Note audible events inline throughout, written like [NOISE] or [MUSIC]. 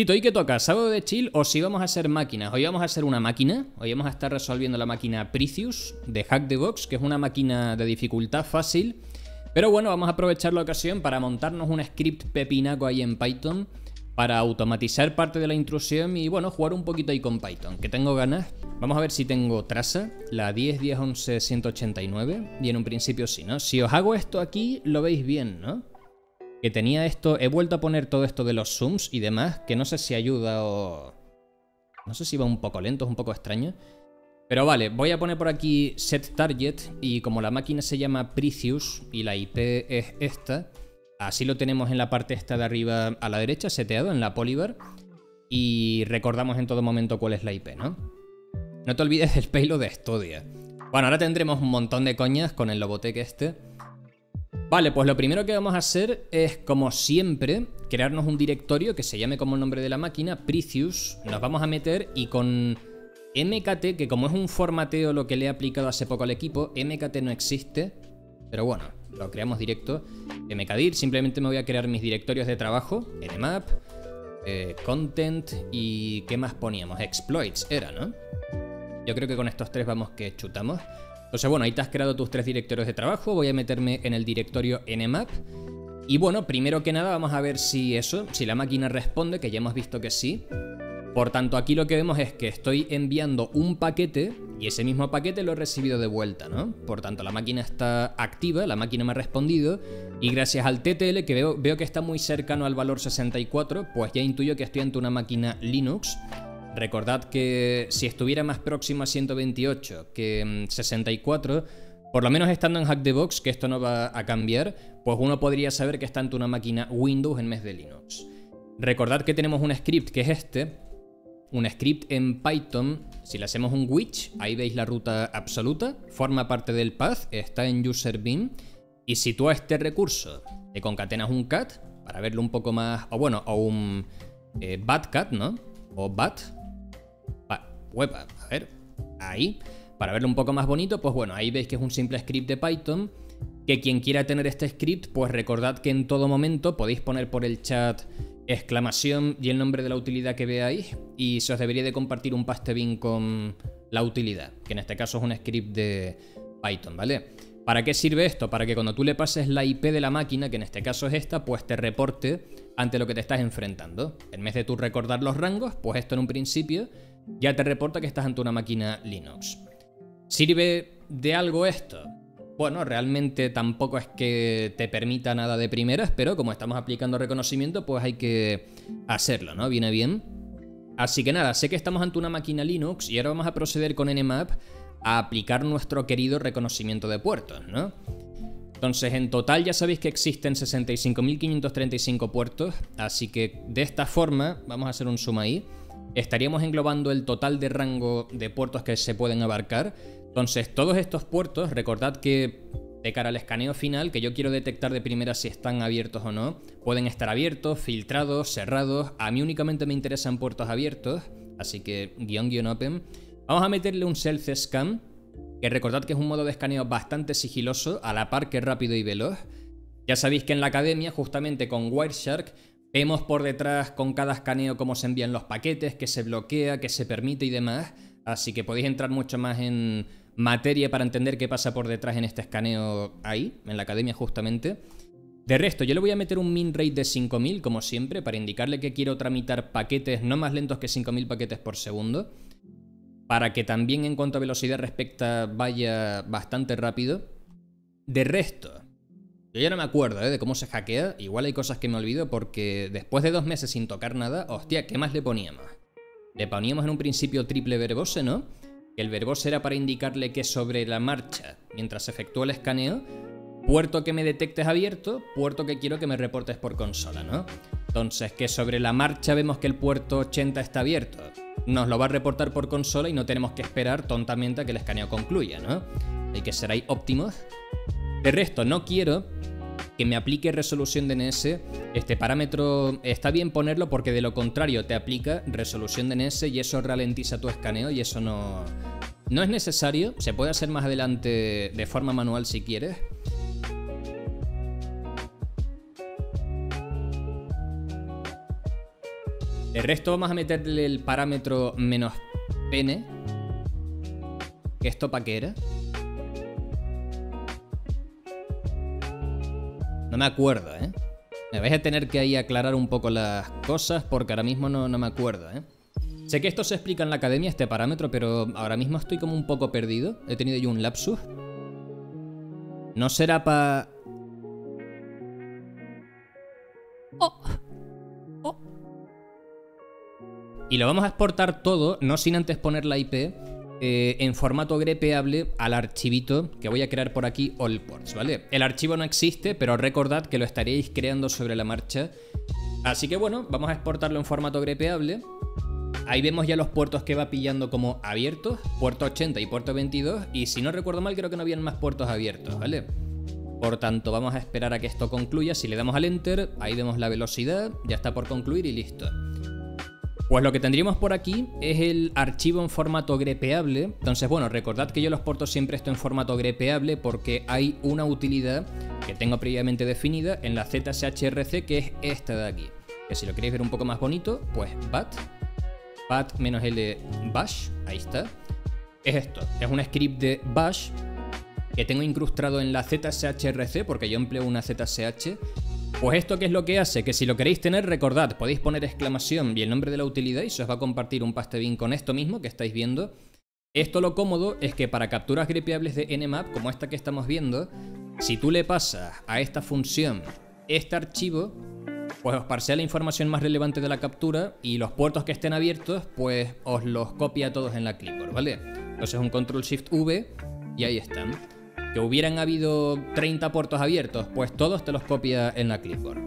Tito, ¿y qué toca? ¿Sábado de chill o si vamos a hacer máquinas? Hoy vamos a hacer una máquina. Hoy vamos a estar resolviendo la máquina Precious de Hack the Box, que es una máquina de dificultad fácil. Pero bueno, vamos a aprovechar la ocasión para montarnos un script pepinaco ahí en Python para automatizar parte de la intrusión y bueno, jugar un poquito ahí con Python, que tengo ganas. Vamos a ver si tengo traza, la 10, 10, 11, 189, y en un principio sí, ¿no? Si os hago esto aquí, lo veis bien, ¿no? Que tenía esto, he vuelto a poner todo esto de los zooms y demás, que no sé si ayuda o... No sé si va un poco lento, es un poco extraño. Pero vale, voy a poner por aquí set target y como la máquina se llama Precious y la IP es esta, así lo tenemos en la parte esta de arriba a la derecha, seteado en la polybar y recordamos en todo momento cuál es la IP, ¿no? No te olvides del payload de Stodia. Bueno, ahora tendremos un montón de coñas con el Lobotech este. Vale, pues lo primero que vamos a hacer es, como siempre, crearnos un directorio que se llame como el nombre de la máquina, Precious. Nos vamos a meter y con MKT, que como es un formateo lo que le he aplicado hace poco al equipo, MKT no existe, pero bueno, lo creamos directo. MKDIR, simplemente me voy a crear mis directorios de trabajo, nmap, eh, content y ¿qué más poníamos? Exploits era, ¿no? Yo creo que con estos tres vamos que chutamos. Entonces, bueno, ahí te has creado tus tres directorios de trabajo. Voy a meterme en el directorio nmap. Y bueno, primero que nada vamos a ver si eso, si la máquina responde, que ya hemos visto que sí. Por tanto, aquí lo que vemos es que estoy enviando un paquete y ese mismo paquete lo he recibido de vuelta, ¿no? Por tanto, la máquina está activa, la máquina me ha respondido y gracias al TTL, que veo, veo que está muy cercano al valor 64, pues ya intuyo que estoy ante una máquina Linux Recordad que si estuviera más próximo a 128 que 64, mm, por lo menos estando en Hack the Box, que esto no va a cambiar, pues uno podría saber que está ante una máquina Windows en vez de Linux. Recordad que tenemos un script que es este, un script en Python. Si le hacemos un witch, ahí veis la ruta absoluta, forma parte del path, está en user bin. Y si tú a este recurso le concatenas un cat, para verlo un poco más, o bueno, o un eh, bad cat, ¿no? O bat, a ver, ahí, para verlo un poco más bonito, pues bueno, ahí veis que es un simple script de Python, que quien quiera tener este script, pues recordad que en todo momento podéis poner por el chat exclamación y el nombre de la utilidad que veáis, y se os debería de compartir un paste bin con la utilidad, que en este caso es un script de Python, ¿vale? ¿Para qué sirve esto? Para que cuando tú le pases la IP de la máquina, que en este caso es esta, pues te reporte ante lo que te estás enfrentando. En vez de tú recordar los rangos, pues esto en un principio ya te reporta que estás ante una máquina Linux. ¿Sirve de algo esto? Bueno, realmente tampoco es que te permita nada de primeras, pero como estamos aplicando reconocimiento, pues hay que hacerlo, ¿no? Viene bien. Así que nada, sé que estamos ante una máquina Linux y ahora vamos a proceder con Nmap a aplicar nuestro querido reconocimiento de puertos, ¿no? Entonces, en total ya sabéis que existen 65.535 puertos, así que de esta forma, vamos a hacer un zoom ahí, estaríamos englobando el total de rango de puertos que se pueden abarcar. Entonces, todos estos puertos, recordad que de cara al escaneo final, que yo quiero detectar de primera si están abiertos o no, pueden estar abiertos, filtrados, cerrados. A mí únicamente me interesan puertos abiertos, así que guion guion open. Vamos a meterle un self scan, que recordad que es un modo de escaneo bastante sigiloso, a la par que rápido y veloz. Ya sabéis que en la academia, justamente con Wireshark, Vemos por detrás con cada escaneo cómo se envían los paquetes, que se bloquea, que se permite y demás. Así que podéis entrar mucho más en materia para entender qué pasa por detrás en este escaneo ahí, en la academia justamente. De resto, yo le voy a meter un min rate de 5000 como siempre para indicarle que quiero tramitar paquetes no más lentos que 5000 paquetes por segundo. Para que también en cuanto a velocidad respecta vaya bastante rápido. De resto, yo ya no me acuerdo ¿eh? de cómo se hackea. Igual hay cosas que me olvido porque después de dos meses sin tocar nada, hostia, ¿qué más le poníamos? Le poníamos en un principio triple verbose, ¿no? El verbose era para indicarle que sobre la marcha, mientras se efectúa el escaneo, puerto que me detectes abierto, puerto que quiero que me reportes por consola, ¿no? Entonces, que sobre la marcha vemos que el puerto 80 está abierto. Nos lo va a reportar por consola y no tenemos que esperar tontamente a que el escaneo concluya, ¿no? Hay que ser ahí óptimos. De resto, no quiero que me aplique resolución DNS, este parámetro está bien ponerlo porque de lo contrario te aplica resolución DNS y eso ralentiza tu escaneo y eso no, no es necesario, se puede hacer más adelante de forma manual si quieres. El resto vamos a meterle el parámetro menos pene. ¿Esto para qué era? No me acuerdo, ¿eh? Me vais a tener que ahí aclarar un poco las cosas porque ahora mismo no, no me acuerdo, ¿eh? Sé que esto se explica en la academia, este parámetro, pero ahora mismo estoy como un poco perdido. He tenido yo un lapsus. No será para... Oh. Oh. Y lo vamos a exportar todo, no sin antes poner la IP, eh, en formato grepeable al archivito que voy a crear por aquí, all ports, ¿vale? El archivo no existe, pero recordad que lo estaréis creando sobre la marcha. Así que bueno, vamos a exportarlo en formato grepeable. Ahí vemos ya los puertos que va pillando como abiertos, puerto 80 y puerto 22, y si no recuerdo mal creo que no habían más puertos abiertos, ¿vale? Por tanto, vamos a esperar a que esto concluya. Si le damos al Enter, ahí vemos la velocidad, ya está por concluir y listo. Pues lo que tendríamos por aquí es el archivo en formato grepeable. Entonces, bueno, recordad que yo los portos siempre esto en formato grepeable porque hay una utilidad que tengo previamente definida en la ZSHRC que es esta de aquí. Que si lo queréis ver un poco más bonito, pues bat, bat-l bash, ahí está. Es esto, es un script de bash que tengo incrustado en la ZSHRC, porque yo empleo una ZSH. Pues esto qué es lo que hace, que si lo queréis tener, recordad, podéis poner exclamación y el nombre de la utilidad y se os va a compartir un pastebin con esto mismo que estáis viendo. Esto lo cómodo es que para capturas gripeables de nmap, como esta que estamos viendo, si tú le pasas a esta función este archivo, pues os parsea la información más relevante de la captura y los puertos que estén abiertos, pues os los copia todos en la clipboard, ¿vale? Entonces un control shift V y ahí están que hubieran habido 30 puertos abiertos, pues todos te los copia en la clipboard.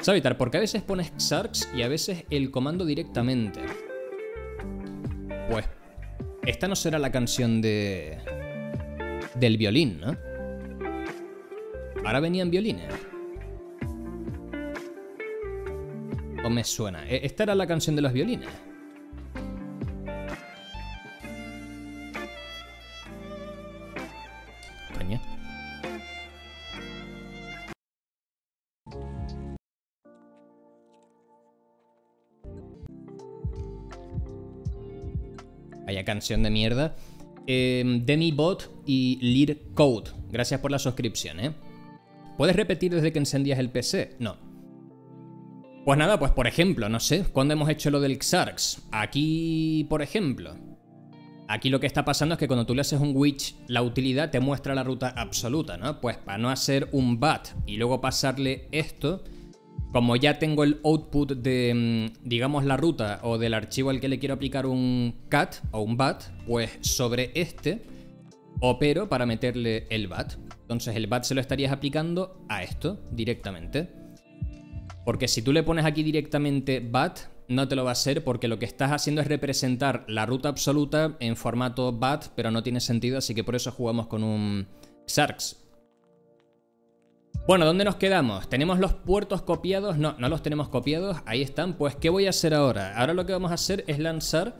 Sabitar, porque a veces pones Xarx y a veces el comando directamente. Pues esta no será la canción de del violín, ¿no? Ahora venían violines. ¿O me suena? E, esta era la canción de los violines. Vaya canción de mierda. Eh, Demibot y Lead Code. Gracias por la suscripción, ¿eh? ¿Puedes repetir desde que encendías el PC? No. Pues nada, pues por ejemplo, no sé, ¿cuándo hemos hecho lo del Xarx? Aquí, por ejemplo. Aquí lo que está pasando es que cuando tú le haces un witch, la utilidad te muestra la ruta absoluta, ¿no? Pues para no hacer un bat y luego pasarle esto, como ya tengo el output de, mm, digamos, la ruta o del archivo al que le quiero aplicar un cat o un bat, pues sobre este opero para meterle el bat. Entonces el bat se lo estarías aplicando a esto directamente. Porque si tú le pones aquí directamente bat, no te lo va a hacer porque lo que estás haciendo es representar la ruta absoluta en formato bat, pero no tiene sentido, así que por eso jugamos con un Xarx. Bueno, ¿dónde nos quedamos? ¿Tenemos los puertos copiados? No, no los tenemos copiados. Ahí están. Pues, ¿qué voy a hacer ahora? Ahora lo que vamos a hacer es lanzar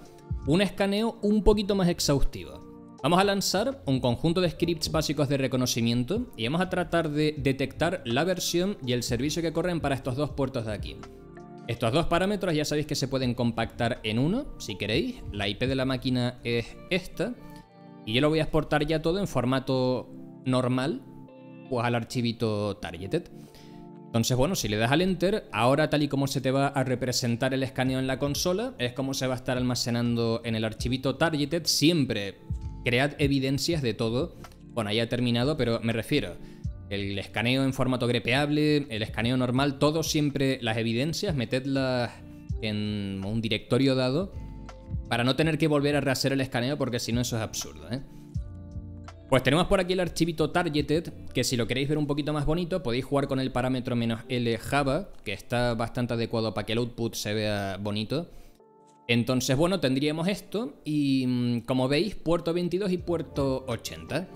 un escaneo un poquito más exhaustivo. Vamos a lanzar un conjunto de scripts básicos de reconocimiento y vamos a tratar de detectar la versión y el servicio que corren para estos dos puertos de aquí. Estos dos parámetros ya sabéis que se pueden compactar en uno, si queréis. La IP de la máquina es esta. Y yo lo voy a exportar ya todo en formato normal, pues al archivito targeted. Entonces, bueno, si le das al enter, ahora tal y como se te va a representar el escaneo en la consola, es como se va a estar almacenando en el archivito targeted. Siempre cread evidencias de todo. Bueno, ya he terminado, pero me refiero. El escaneo en formato grepeable, el escaneo normal, todo siempre las evidencias, metedlas en un directorio dado para no tener que volver a rehacer el escaneo porque si no eso es absurdo, ¿eh? Pues tenemos por aquí el archivito targeted, que si lo queréis ver un poquito más bonito, podéis jugar con el parámetro "-l java, que está bastante adecuado para que el output se vea bonito. Entonces, bueno, tendríamos esto y, mm, como veis, puerto 22 y puerto 80.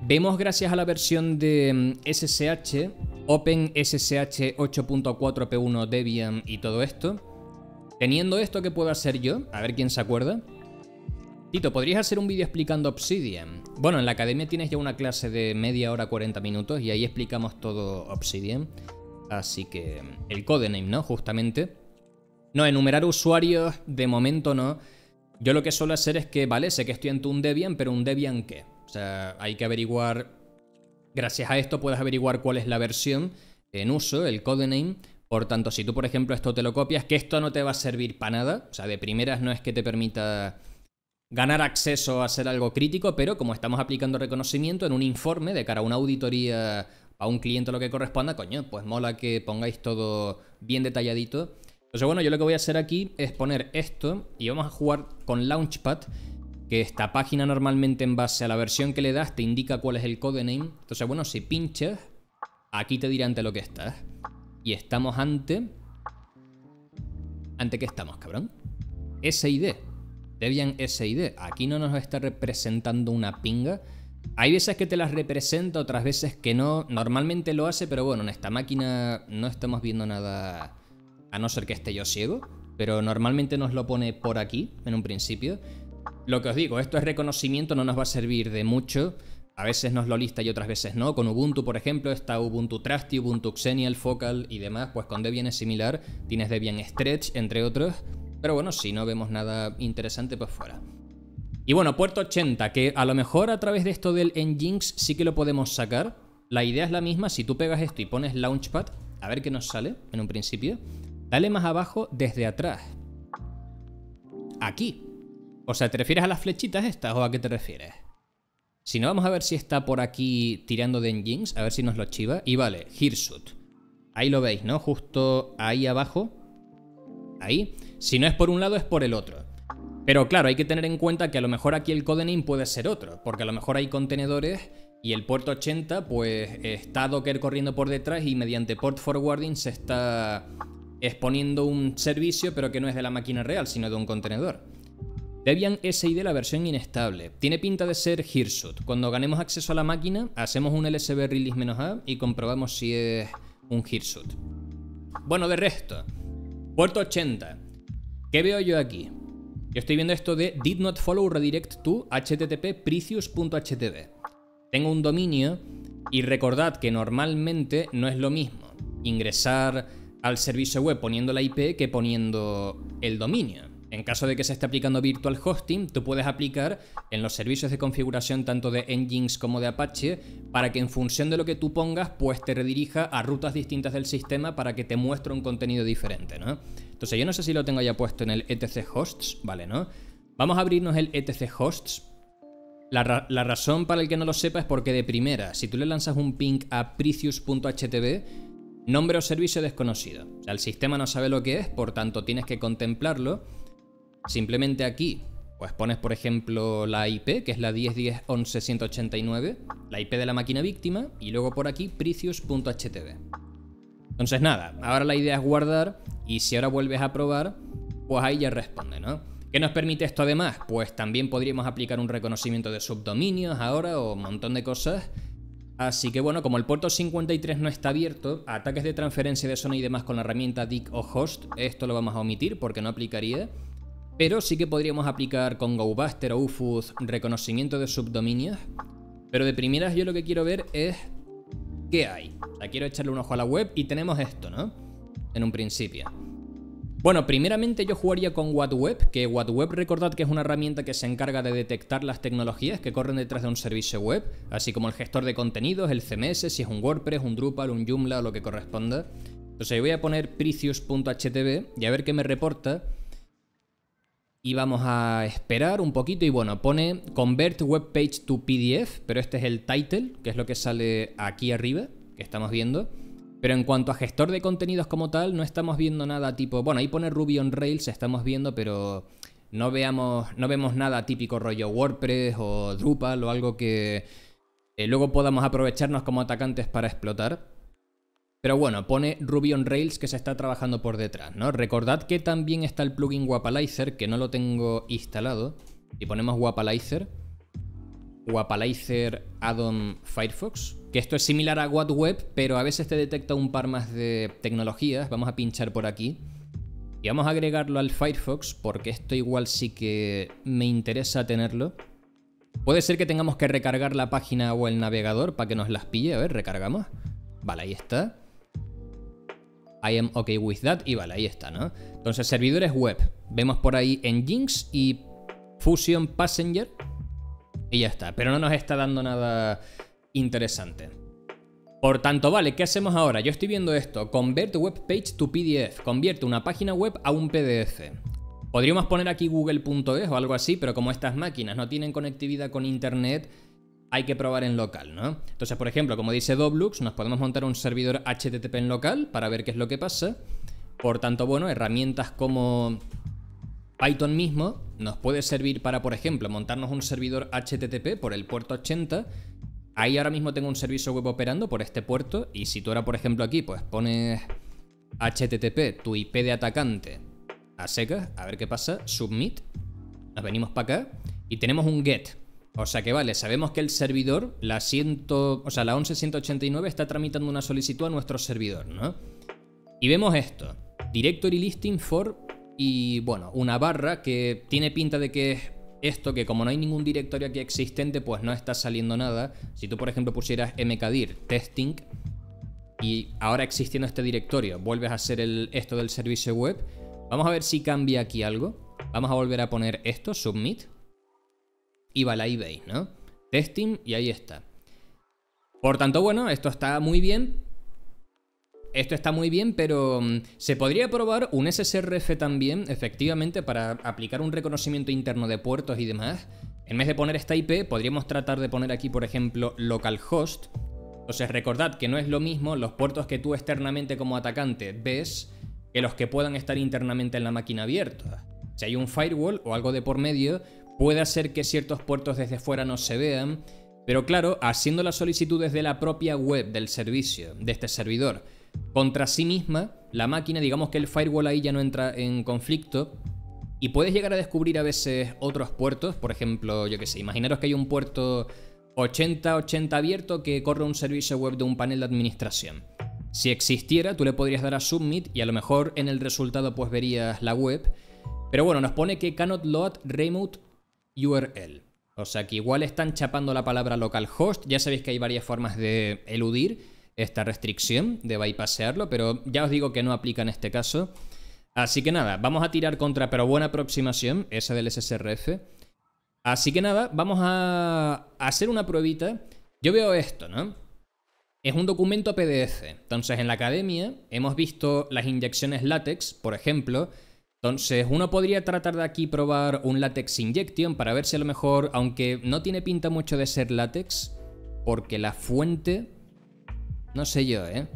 Vemos gracias a la versión de SSH, mm, OpenSSH 8.4P1 Debian y todo esto. Teniendo esto, ¿qué puedo hacer yo? A ver quién se acuerda. Tito, ¿podrías hacer un vídeo explicando Obsidian? Bueno, en la academia tienes ya una clase de media hora, 40 minutos y ahí explicamos todo Obsidian. Así que el codename, ¿no? Justamente. No, enumerar usuarios de momento no. Yo lo que suelo hacer es que, vale, sé que estoy ante un Debian, pero un Debian qué? O sea, hay que averiguar... Gracias a esto puedes averiguar cuál es la versión en uso, el codename. Por tanto, si tú, por ejemplo, esto te lo copias, que esto no te va a servir para nada. O sea, de primeras no es que te permita ganar acceso a ser algo crítico, pero como estamos aplicando reconocimiento en un informe de cara a una auditoría a un cliente lo que corresponda, coño, pues mola que pongáis todo bien detalladito. Entonces, bueno, yo lo que voy a hacer aquí es poner esto y vamos a jugar con Launchpad, que esta página normalmente en base a la versión que le das te indica cuál es el codename. Entonces, bueno, si pinchas, aquí te dirá ante lo que estás. Y estamos ante... ¿Ante qué estamos, cabrón? SID. Debian SID. Aquí no nos está representando una pinga. Hay veces que te las representa, otras veces que no. Normalmente lo hace, pero bueno, en esta máquina no estamos viendo nada, a no ser que esté yo ciego. Pero normalmente nos lo pone por aquí, en un principio. Lo que os digo, esto es reconocimiento, no nos va a servir de mucho. A veces nos lo lista y otras veces no. Con Ubuntu, por ejemplo, está Ubuntu Trusty, Ubuntu Xenial, Focal y demás. Pues con Debian es similar. Tienes Debian Stretch, entre otros. Pero bueno, si no vemos nada interesante, pues fuera. Y bueno, puerto 80, que a lo mejor a través de esto del Nginx sí que lo podemos sacar. La idea es la misma, si tú pegas esto y pones Launchpad, a ver qué nos sale en un principio. Dale más abajo desde atrás. Aquí. O sea, ¿te refieres a las flechitas estas o a qué te refieres? Si no, vamos a ver si está por aquí tirando de Nginx, a ver si nos lo chiva. Y vale, Hirsut. Ahí lo veis, ¿no? Justo ahí abajo. Ahí. Si no es por un lado, es por el otro. Pero claro, hay que tener en cuenta que a lo mejor aquí el codename puede ser otro, porque a lo mejor hay contenedores y el puerto 80 pues está Docker corriendo por detrás y mediante port forwarding se está exponiendo un servicio pero que no es de la máquina real, sino de un contenedor. Debian SID la versión inestable. Tiene pinta de ser Hirsut. Cuando ganemos acceso a la máquina, hacemos un LSB release "-a" y comprobamos si es un Hirsut. Bueno, de resto, puerto 80. ¿Qué veo yo aquí? Yo estoy viendo esto de did not follow redirect to http. Tengo un dominio y recordad que normalmente no es lo mismo ingresar al servicio web poniendo la IP que poniendo el dominio. En caso de que se esté aplicando virtual hosting, tú puedes aplicar en los servicios de configuración tanto de Nginx como de Apache para que en función de lo que tú pongas, pues te redirija a rutas distintas del sistema para que te muestre un contenido diferente, ¿no? Entonces yo no sé si lo tengo ya puesto en el etc hosts, ¿vale? ¿no? Vamos a abrirnos el etc hosts. La, la, razón para el que no lo sepa es porque de primera, si tú le lanzas un ping a precious.htv, nombre o servicio desconocido. O sea, el sistema no sabe lo que es, por tanto tienes que contemplarlo. Simplemente aquí, pues pones por ejemplo la IP, que es la 10.10.11.189, la IP de la máquina víctima, y luego por aquí precious.htv. Entonces nada, ahora la idea es guardar y si ahora vuelves a probar, pues ahí ya responde, ¿no? ¿Qué nos permite esto además? Pues también podríamos aplicar un reconocimiento de subdominios ahora o un montón de cosas. Así que bueno, como el puerto 53 no está abierto, ataques de transferencia de zona y demás con la herramienta DIC o Host, esto lo vamos a omitir porque no aplicaría. Pero sí que podríamos aplicar con GoBuster o UFUZ reconocimiento de subdominios. Pero de primeras yo lo que quiero ver es qué hay. O quiero echarle un ojo a la web y tenemos esto, ¿no? En un principio. Bueno, primeramente yo jugaría con WhatWeb, que WhatWeb recordad que es una herramienta que se encarga de detectar las tecnologías que corren detrás de un servicio web, así como el gestor de contenidos, el CMS, si es un WordPress, un Drupal, un Joomla o lo que corresponda. Entonces voy a poner precious.htv y a ver qué me reporta. Y vamos a esperar un poquito y bueno, pone Convert Web Page to PDF, pero este es el title, que es lo que sale aquí arriba, que estamos viendo. Pero en cuanto a gestor de contenidos como tal, no estamos viendo nada tipo... Bueno, ahí pone Ruby on Rails, estamos viendo, pero no, veamos, no vemos nada típico rollo WordPress o Drupal o algo que eh, luego podamos aprovecharnos como atacantes para explotar. Pero bueno, pone Ruby on Rails que se está trabajando por detrás, ¿no? Recordad que también está el plugin Wapalizer, que no lo tengo instalado. Y ponemos Wapalizer. Wapalizer Addon Firefox. Que esto es similar a WhatWeb, pero a veces te detecta un par más de tecnologías. Vamos a pinchar por aquí. Y vamos a agregarlo al Firefox, porque esto igual sí que me interesa tenerlo. Puede ser que tengamos que recargar la página o el navegador para que nos las pille. A ver, recargamos. Vale, ahí está. I am okay with that. Y vale, ahí está, ¿no? Entonces, servidores web. Vemos por ahí Nginx y Fusion Passenger. Y ya está. Pero no nos está dando nada interesante. Por tanto, vale, ¿qué hacemos ahora? Yo estoy viendo esto. Convert web page to PDF. Convierte una página web a un PDF. Podríamos poner aquí google.es o algo así, pero como estas máquinas no tienen conectividad con internet, hay que probar en local, ¿no? Entonces, por ejemplo, como dice Doblux, nos podemos montar un servidor HTTP en local para ver qué es lo que pasa. Por tanto, bueno, herramientas como Python mismo nos puede servir para, por ejemplo, montarnos un servidor HTTP por el puerto 80. Ahí ahora mismo tengo un servicio web operando por este puerto y si tú ahora, por ejemplo, aquí pues pones HTTP, tu IP de atacante, a secas, a ver qué pasa, submit, nos venimos para acá y tenemos un get. O sea que vale, sabemos que el servidor, la, ciento, o sea, la 11189 está tramitando una solicitud a nuestro servidor, ¿no? Y vemos esto, directory listing for y bueno, una barra que tiene pinta de que es esto que como no hay ningún directorio aquí existente, pues no está saliendo nada. Si tú, por ejemplo, pusieras mkdir testing y ahora existiendo este directorio, vuelves a hacer el, esto del servicio web, vamos a ver si cambia aquí algo. Vamos a volver a poner esto, submit. Y vale, ahí veis, ¿no? Testing y ahí está. Por tanto, bueno, esto está muy bien, esto está muy bien, pero mm, se podría probar un SSRF también, efectivamente, para aplicar un reconocimiento interno de puertos y demás. En vez de poner esta IP, podríamos tratar de poner aquí, por ejemplo, localhost. Entonces recordad que no es lo mismo los puertos que tú externamente como atacante ves que los que puedan estar internamente en la máquina abierta. Si hay un firewall o algo de por medio, puede hacer que ciertos puertos desde fuera no se vean, pero claro, haciendo la solicitud desde la propia web del servicio, de este servidor, contra sí misma, la máquina, digamos que el firewall ahí ya no entra en conflicto. Y puedes llegar a descubrir a veces otros puertos, por ejemplo, yo que sé, imaginaros que hay un puerto 80-80 abierto que corre un servicio web de un panel de administración. Si existiera, tú le podrías dar a submit y a lo mejor en el resultado pues verías la web. Pero bueno, nos pone que cannot load remote URL. O sea que igual están chapando la palabra localhost. Ya sabéis que hay varias formas de eludir esta restricción de bypassearlo, pero ya os digo que no aplica en este caso. Así que nada, vamos a tirar contra, pero buena aproximación, esa del SSRF. Así que nada, vamos a hacer una pruebita. Yo veo esto, ¿no? Es un documento PDF. Entonces, en la academia hemos visto las inyecciones látex, por ejemplo. Entonces, uno podría tratar de aquí probar un látex injection para ver si a lo mejor, aunque no tiene pinta mucho de ser látex, porque la fuente no sé yo, ¿eh?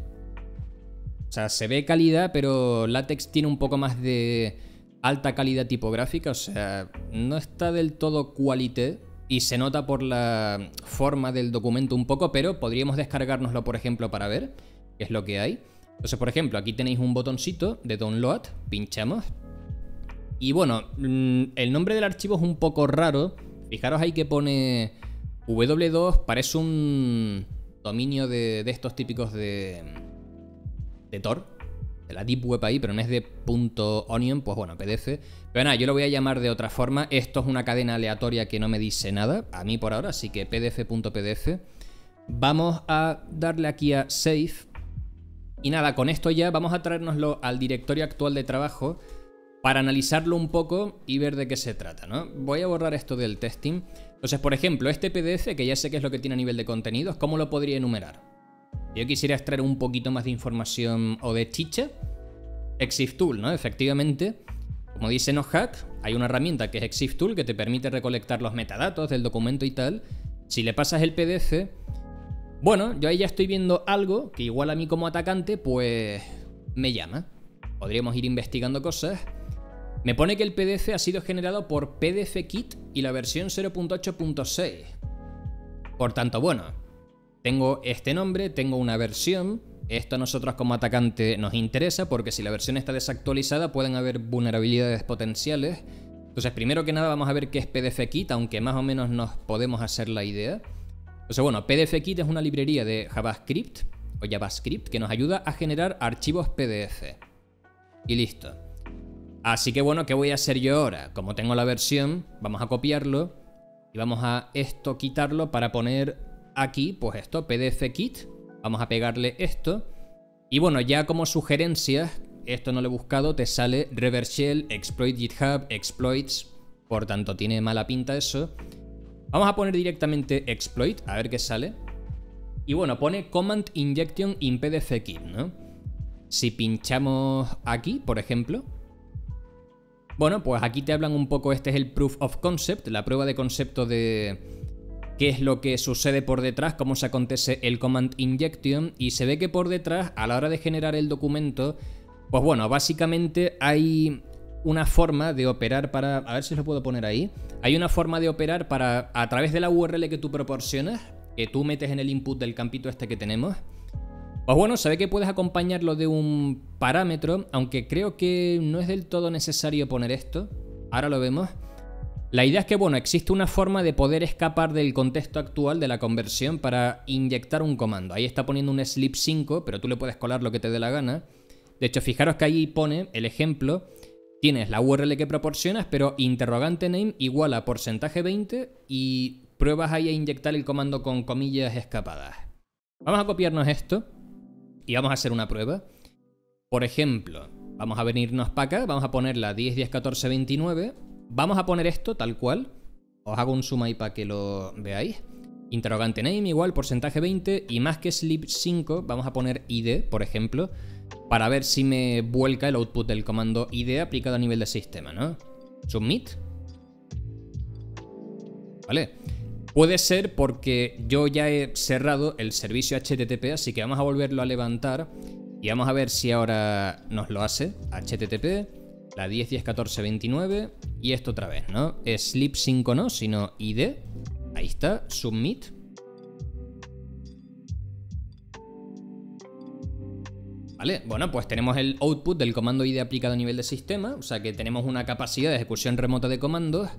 O sea, se ve calidad, pero látex tiene un poco más de alta calidad tipográfica, o sea, no está del todo qualité y se nota por la forma del documento un poco, pero podríamos descargárnoslo, por ejemplo, para ver qué es lo que hay. Entonces, por ejemplo, aquí tenéis un botoncito de download, pinchamos. Y bueno, mm, el nombre del archivo es un poco raro. Fijaros ahí que pone W2, parece un dominio de, estos típicos de, de Tor, de la Deep Web ahí, pero no es de .onion, pues bueno, PDF. Pero nada, yo lo voy a llamar de otra forma. Esto es una cadena aleatoria que no me dice nada, a mí por ahora, así que pdf.pdf. Vamos a darle aquí a Save. Y nada, con esto ya vamos a traérnoslo al directorio actual de trabajo para analizarlo un poco y ver de qué se trata, ¿no? Voy a borrar esto del testing. Entonces, por ejemplo, este PDF, que ya sé qué es lo que tiene a nivel de contenidos, ¿cómo lo podría enumerar? Yo quisiera extraer un poquito más de información o de chicha. Exif Tool, ¿no? Efectivamente, como dice NoHack, hay una herramienta que es Exif Tool que te permite recolectar los metadatos del documento y tal. Si le pasas el PDF, bueno, yo ahí ya estoy viendo algo que igual a mí como atacante, pues me llama. Podríamos ir investigando cosas me pone que el PDF ha sido generado por PDFKit y la versión 0.8.6. Por tanto, bueno, tengo este nombre, tengo una versión. Esto a nosotros como atacante nos interesa porque si la versión está desactualizada pueden haber vulnerabilidades potenciales. Entonces, primero que nada vamos a ver qué es PDFKit, aunque más o menos nos podemos hacer la idea. Entonces, bueno, PDFKit es una librería de JavaScript o JavaScript que nos ayuda a generar archivos PDF. Y listo. Así que bueno, ¿qué voy a hacer yo ahora? Como tengo la versión, vamos a copiarlo y vamos a esto quitarlo para poner aquí, pues esto, PDF Kit. Vamos a pegarle esto Y bueno, ya como sugerencias, esto no lo he buscado, te sale reverse shell, exploit GitHub, exploits, por tanto tiene mala pinta eso. Vamos a poner directamente exploit, a ver qué sale. Y bueno, pone command injection in pdfkit, ¿no? Si pinchamos aquí, por ejemplo, bueno, pues aquí te hablan un poco, este es el proof of concept, la prueba de concepto de qué es lo que sucede por detrás, cómo se acontece el command injection y se ve que por detrás, a la hora de generar el documento, pues bueno, básicamente hay una forma de operar para... A ver si lo puedo poner ahí. Hay una forma de operar para, a través de la URL que tú proporcionas, que tú metes en el input del campito este que tenemos, pues bueno, se ve que puedes acompañarlo de un parámetro, aunque creo que no es del todo necesario poner esto. Ahora lo vemos. La idea es que, bueno, existe una forma de poder escapar del contexto actual de la conversión para inyectar un comando. Ahí está poniendo un sleep 5, pero tú le puedes colar lo que te dé la gana. De hecho, fijaros que ahí pone el ejemplo. Tienes la URL que proporcionas, pero interrogante name igual a porcentaje 20 y pruebas ahí a inyectar el comando con comillas escapadas. Vamos a copiarnos esto y vamos a hacer una prueba. Por ejemplo, vamos a venirnos para acá, vamos a poner la 10, 10, 14, 29. Vamos a poner esto tal cual. Os hago un zoom ahí para que lo veáis. Interrogante name igual, porcentaje 20. Y más que sleep 5, vamos a poner id, por ejemplo, para ver si me vuelca el output del comando id aplicado a nivel de sistema, ¿no? Submit. ¿Vale? Puede ser porque yo ya he cerrado el servicio HTTP, así que vamos a volverlo a levantar y vamos a ver si ahora nos lo hace. HTTP, la 10.10.14.29 y esto otra vez, ¿no? Sleep 5 no, sino ID. Ahí está, submit. Vale, bueno, pues tenemos el output del comando ID aplicado a nivel de sistema, o sea que tenemos una capacidad de ejecución remota de comandos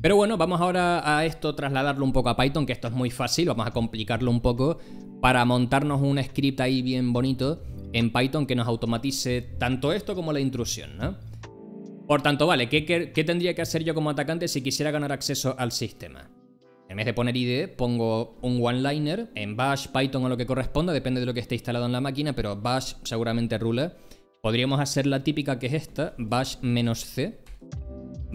pero bueno, vamos ahora a esto trasladarlo un poco a Python, que esto es muy fácil, vamos a complicarlo un poco para montarnos un script ahí bien bonito en Python que nos automatice tanto esto como la intrusión, ¿no? Por tanto, vale, ¿qué, qué, tendría que hacer yo como atacante si quisiera ganar acceso al sistema? En vez de poner ID, pongo un one-liner en Bash, Python o lo que corresponda, depende de lo que esté instalado en la máquina, pero Bash seguramente rula. Podríamos hacer la típica que es esta, Bash-C,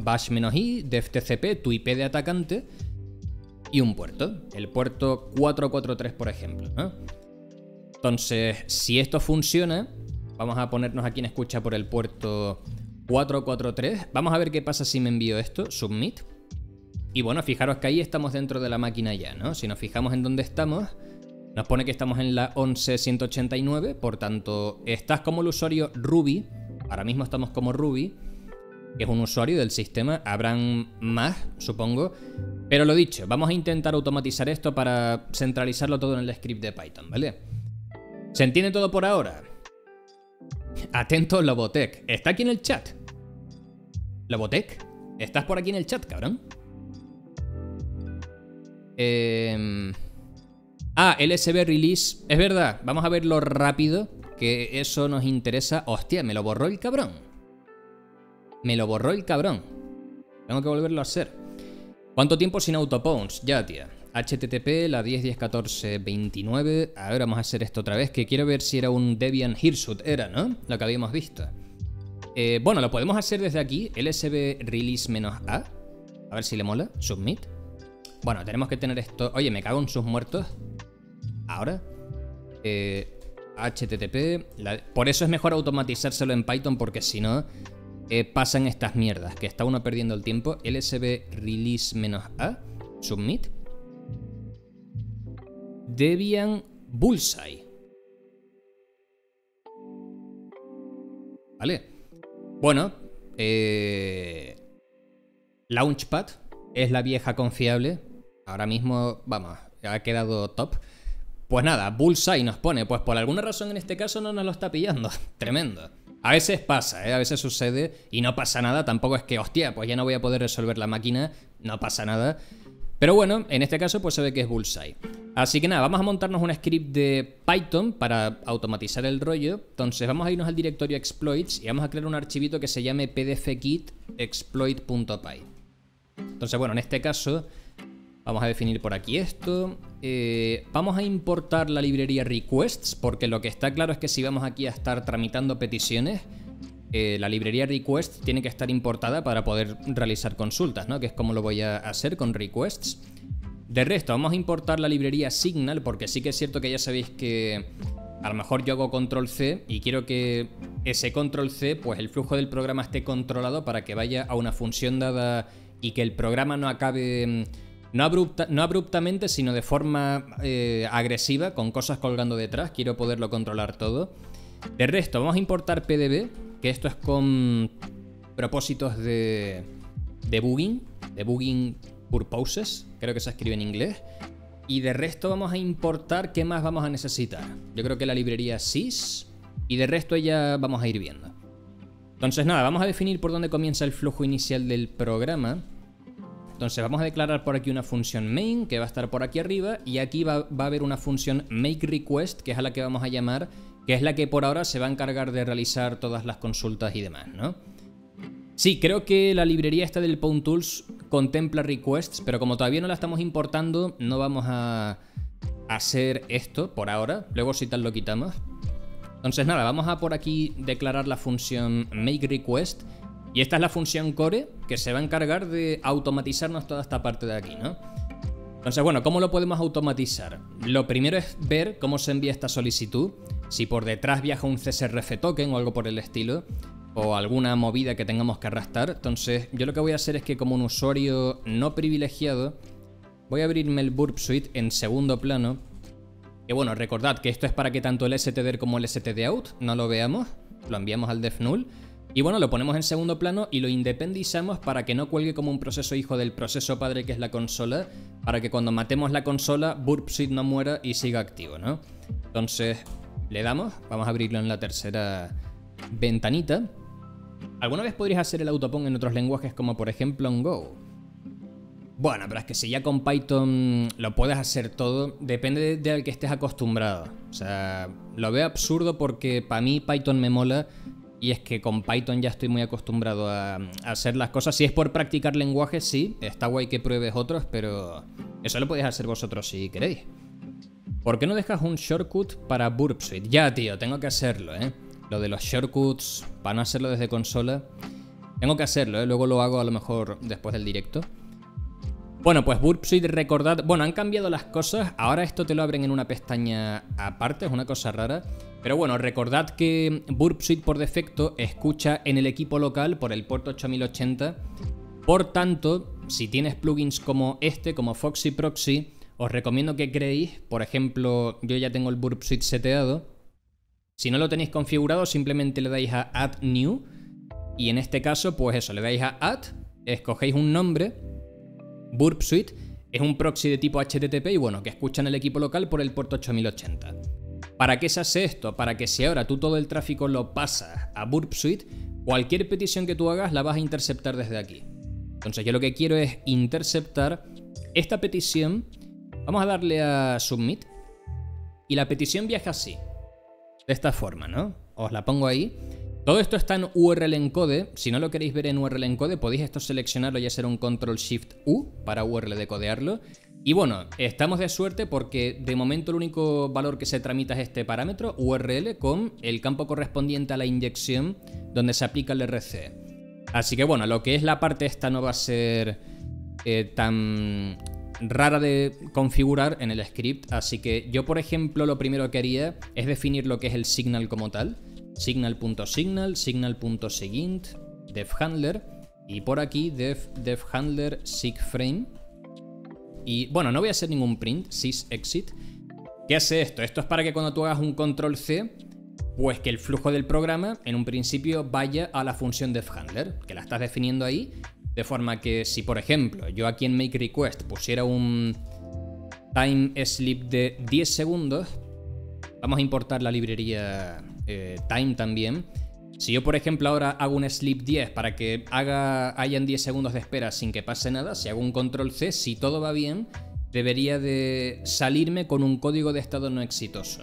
bash-i, deftcp, tu IP de atacante y un puerto, el puerto 443 por ejemplo. Entonces, si esto funciona, vamos a ponernos aquí en escucha por el puerto 443. Vamos a ver qué pasa si me envío esto, submit. Y bueno, fijaros que ahí estamos dentro de la máquina ya, ¿no? Si nos fijamos en dónde estamos, nos pone que estamos en la 11189, por tanto, estás como el usuario Ruby, ahora mismo estamos como Ruby, que es un usuario del sistema, habrán más, supongo. Pero lo dicho, vamos a intentar automatizar esto para centralizarlo todo en el script de Python, ¿vale? ¿Se entiende todo por ahora? Atento, Lobotech. ¿Está aquí en el chat? ¿Lobotech? ¿Estás por aquí en el chat, cabrón? Eh... Ah, LSB release. Es verdad, vamos a verlo rápido, que eso nos interesa. Hostia, me lo borró el cabrón. Me lo borró el cabrón. Tengo que volverlo a hacer. ¿Cuánto tiempo sin autopawns? Ya, tía. HTTP, la 10.10.14.29. A ver, vamos a hacer esto otra vez, que quiero ver si era un Debian Hirsut. Era, ¿no? Lo que habíamos visto. Eh, bueno, lo podemos hacer desde aquí. LSB release-a. A ver si le mola. Submit. Bueno, tenemos que tener esto... Oye, me cago en sus muertos. Ahora. Eh, HTTP. Por eso es mejor automatizárselo en Python, porque si no eh, pasan estas mierdas, que está uno perdiendo el tiempo. LSB release-a, submit. Debian Bullseye. Vale. Bueno, eh, Launchpad es la vieja confiable. Ahora mismo, vamos, ha quedado top. Pues nada, Bullseye nos pone, pues por alguna razón en este caso no nos lo está pillando. [LAUGHS] Tremendo. A veces pasa, ¿eh? a veces sucede y no pasa nada. Tampoco es que, hostia, pues ya no voy a poder resolver la máquina, no pasa nada. Pero bueno, en este caso pues se ve que es Bullseye. Así que nada, vamos a montarnos un script de Python para automatizar el rollo. Entonces vamos a irnos al directorio exploits y vamos a crear un archivito que se llame pdfkit exploit.py. Entonces bueno, en este caso vamos a definir por aquí esto. Eh, vamos a importar la librería requests, porque lo que está claro es que si vamos aquí a estar tramitando peticiones, eh, la librería requests tiene que estar importada para poder realizar consultas, ¿no? Que es como lo voy a hacer con requests. De resto, vamos a importar la librería signal, porque sí que es cierto que ya sabéis que a lo mejor yo hago control C y quiero que ese control C, pues el flujo del programa esté controlado para que vaya a una función dada y que el programa no acabe no, no abruptamente, sino de forma eh, agresiva, con cosas colgando detrás. Quiero poderlo controlar todo. De resto, vamos a importar PDB, que esto es con propósitos de debugging, debugging purposes, creo que se escribe en inglés. Y de resto vamos a importar qué más vamos a necesitar. Yo creo que la librería sys y de resto ya vamos a ir viendo. Entonces nada, vamos a definir por dónde comienza el flujo inicial del programa. Entonces vamos a declarar por aquí una función main que va a estar por aquí arriba y aquí va, a haber una función make request que es a la que vamos a llamar, que es la que por ahora se va a encargar de realizar todas las consultas y demás, ¿no? Sí, creo que la librería esta del Tools contempla requests, pero como todavía no la estamos importando, no vamos a hacer esto por ahora. Luego si tal lo quitamos. Entonces nada, vamos a por aquí declarar la función makeRequest. Y esta es la función core que se va a encargar de automatizarnos toda esta parte de aquí, ¿no? Entonces, bueno, ¿cómo lo podemos automatizar? Lo primero es ver cómo se envía esta solicitud, si por detrás viaja un CSRF token o algo por el estilo, o alguna movida que tengamos que arrastrar. Entonces, yo lo que voy a hacer es que como un usuario no privilegiado, voy a abrirme el Burp Suite en segundo plano. Que bueno, recordad que esto es para que tanto el std como el stdout no lo veamos, lo enviamos al def null. Y bueno, lo ponemos en segundo plano y lo independizamos para que no cuelgue como un proceso hijo del proceso padre que es la consola, para que cuando matemos la consola, Burp Suite no muera y siga activo, ¿no? Entonces, le damos, vamos a abrirlo en la tercera ventanita. ¿Alguna vez podrías hacer el autopon en otros lenguajes como por ejemplo en Go? Bueno, pero es que si ya con Python lo puedes hacer todo, depende de al que estés acostumbrado. O sea, lo veo absurdo porque para mí Python me mola y es que con Python ya estoy muy acostumbrado a, hacer las cosas. Si es por practicar lenguajes, sí, está guay que pruebes otros, pero eso lo podéis hacer vosotros si queréis. ¿Por qué no dejas un shortcut para Burp Suite? Ya, tío, tengo que hacerlo, ¿eh? Lo de los shortcuts, para no hacerlo desde consola. Tengo que hacerlo, ¿eh? luego lo hago a lo mejor después del directo. Bueno, pues Burp Suite, recordad... Bueno, han cambiado las cosas. Ahora esto te lo abren en una pestaña aparte, es una cosa rara. Pero bueno, recordad que Burp Suite por defecto escucha en el equipo local por el puerto 8080. Por tanto, si tienes plugins como este, como Foxy Proxy, os recomiendo que creéis, por ejemplo, yo ya tengo el Burp Suite seteado, si no lo tenéis configurado, simplemente le dais a Add New. Y en este caso, pues eso, le dais a Add, escogéis un nombre, Burp Suite, es un proxy de tipo HTTP y bueno, que escucha en el equipo local por el puerto 8080. ¿Para qué se hace esto? Para que si ahora tú todo el tráfico lo pasas a Burp Suite, cualquier petición que tú hagas la vas a interceptar desde aquí. Entonces yo lo que quiero es interceptar esta petición. Vamos a darle a Submit. Y la petición viaja así de esta forma, ¿no? Os la pongo ahí. Todo esto está en URL encode. Si no lo queréis ver en URL encode, podéis esto seleccionarlo y hacer un control shift U para URL decodearlo. Y bueno, estamos de suerte porque de momento el único valor que se tramita es este parámetro, URL, con el campo correspondiente a la inyección donde se aplica el RC. Así que bueno, lo que es la parte esta no va a ser eh, tan rara de configurar en el script, así que yo por ejemplo lo primero que haría es definir lo que es el signal como tal, signal.signal, signal.segint, defhandler y por aquí def, defhandler sigframe y bueno, no voy a hacer ningún print, sysexit. ¿Qué hace esto? Esto es para que cuando tú hagas un control C, pues que el flujo del programa en un principio vaya a la función defhandler, que la estás definiendo ahí de forma que si, por ejemplo, yo aquí en Make Request pusiera un time sleep de 10 segundos, vamos a importar la librería eh, time también. Si yo, por ejemplo, ahora hago un sleep 10 para que haga, hayan 10 segundos de espera sin que pase nada, si hago un control C, si todo va bien, debería de salirme con un código de estado no exitoso.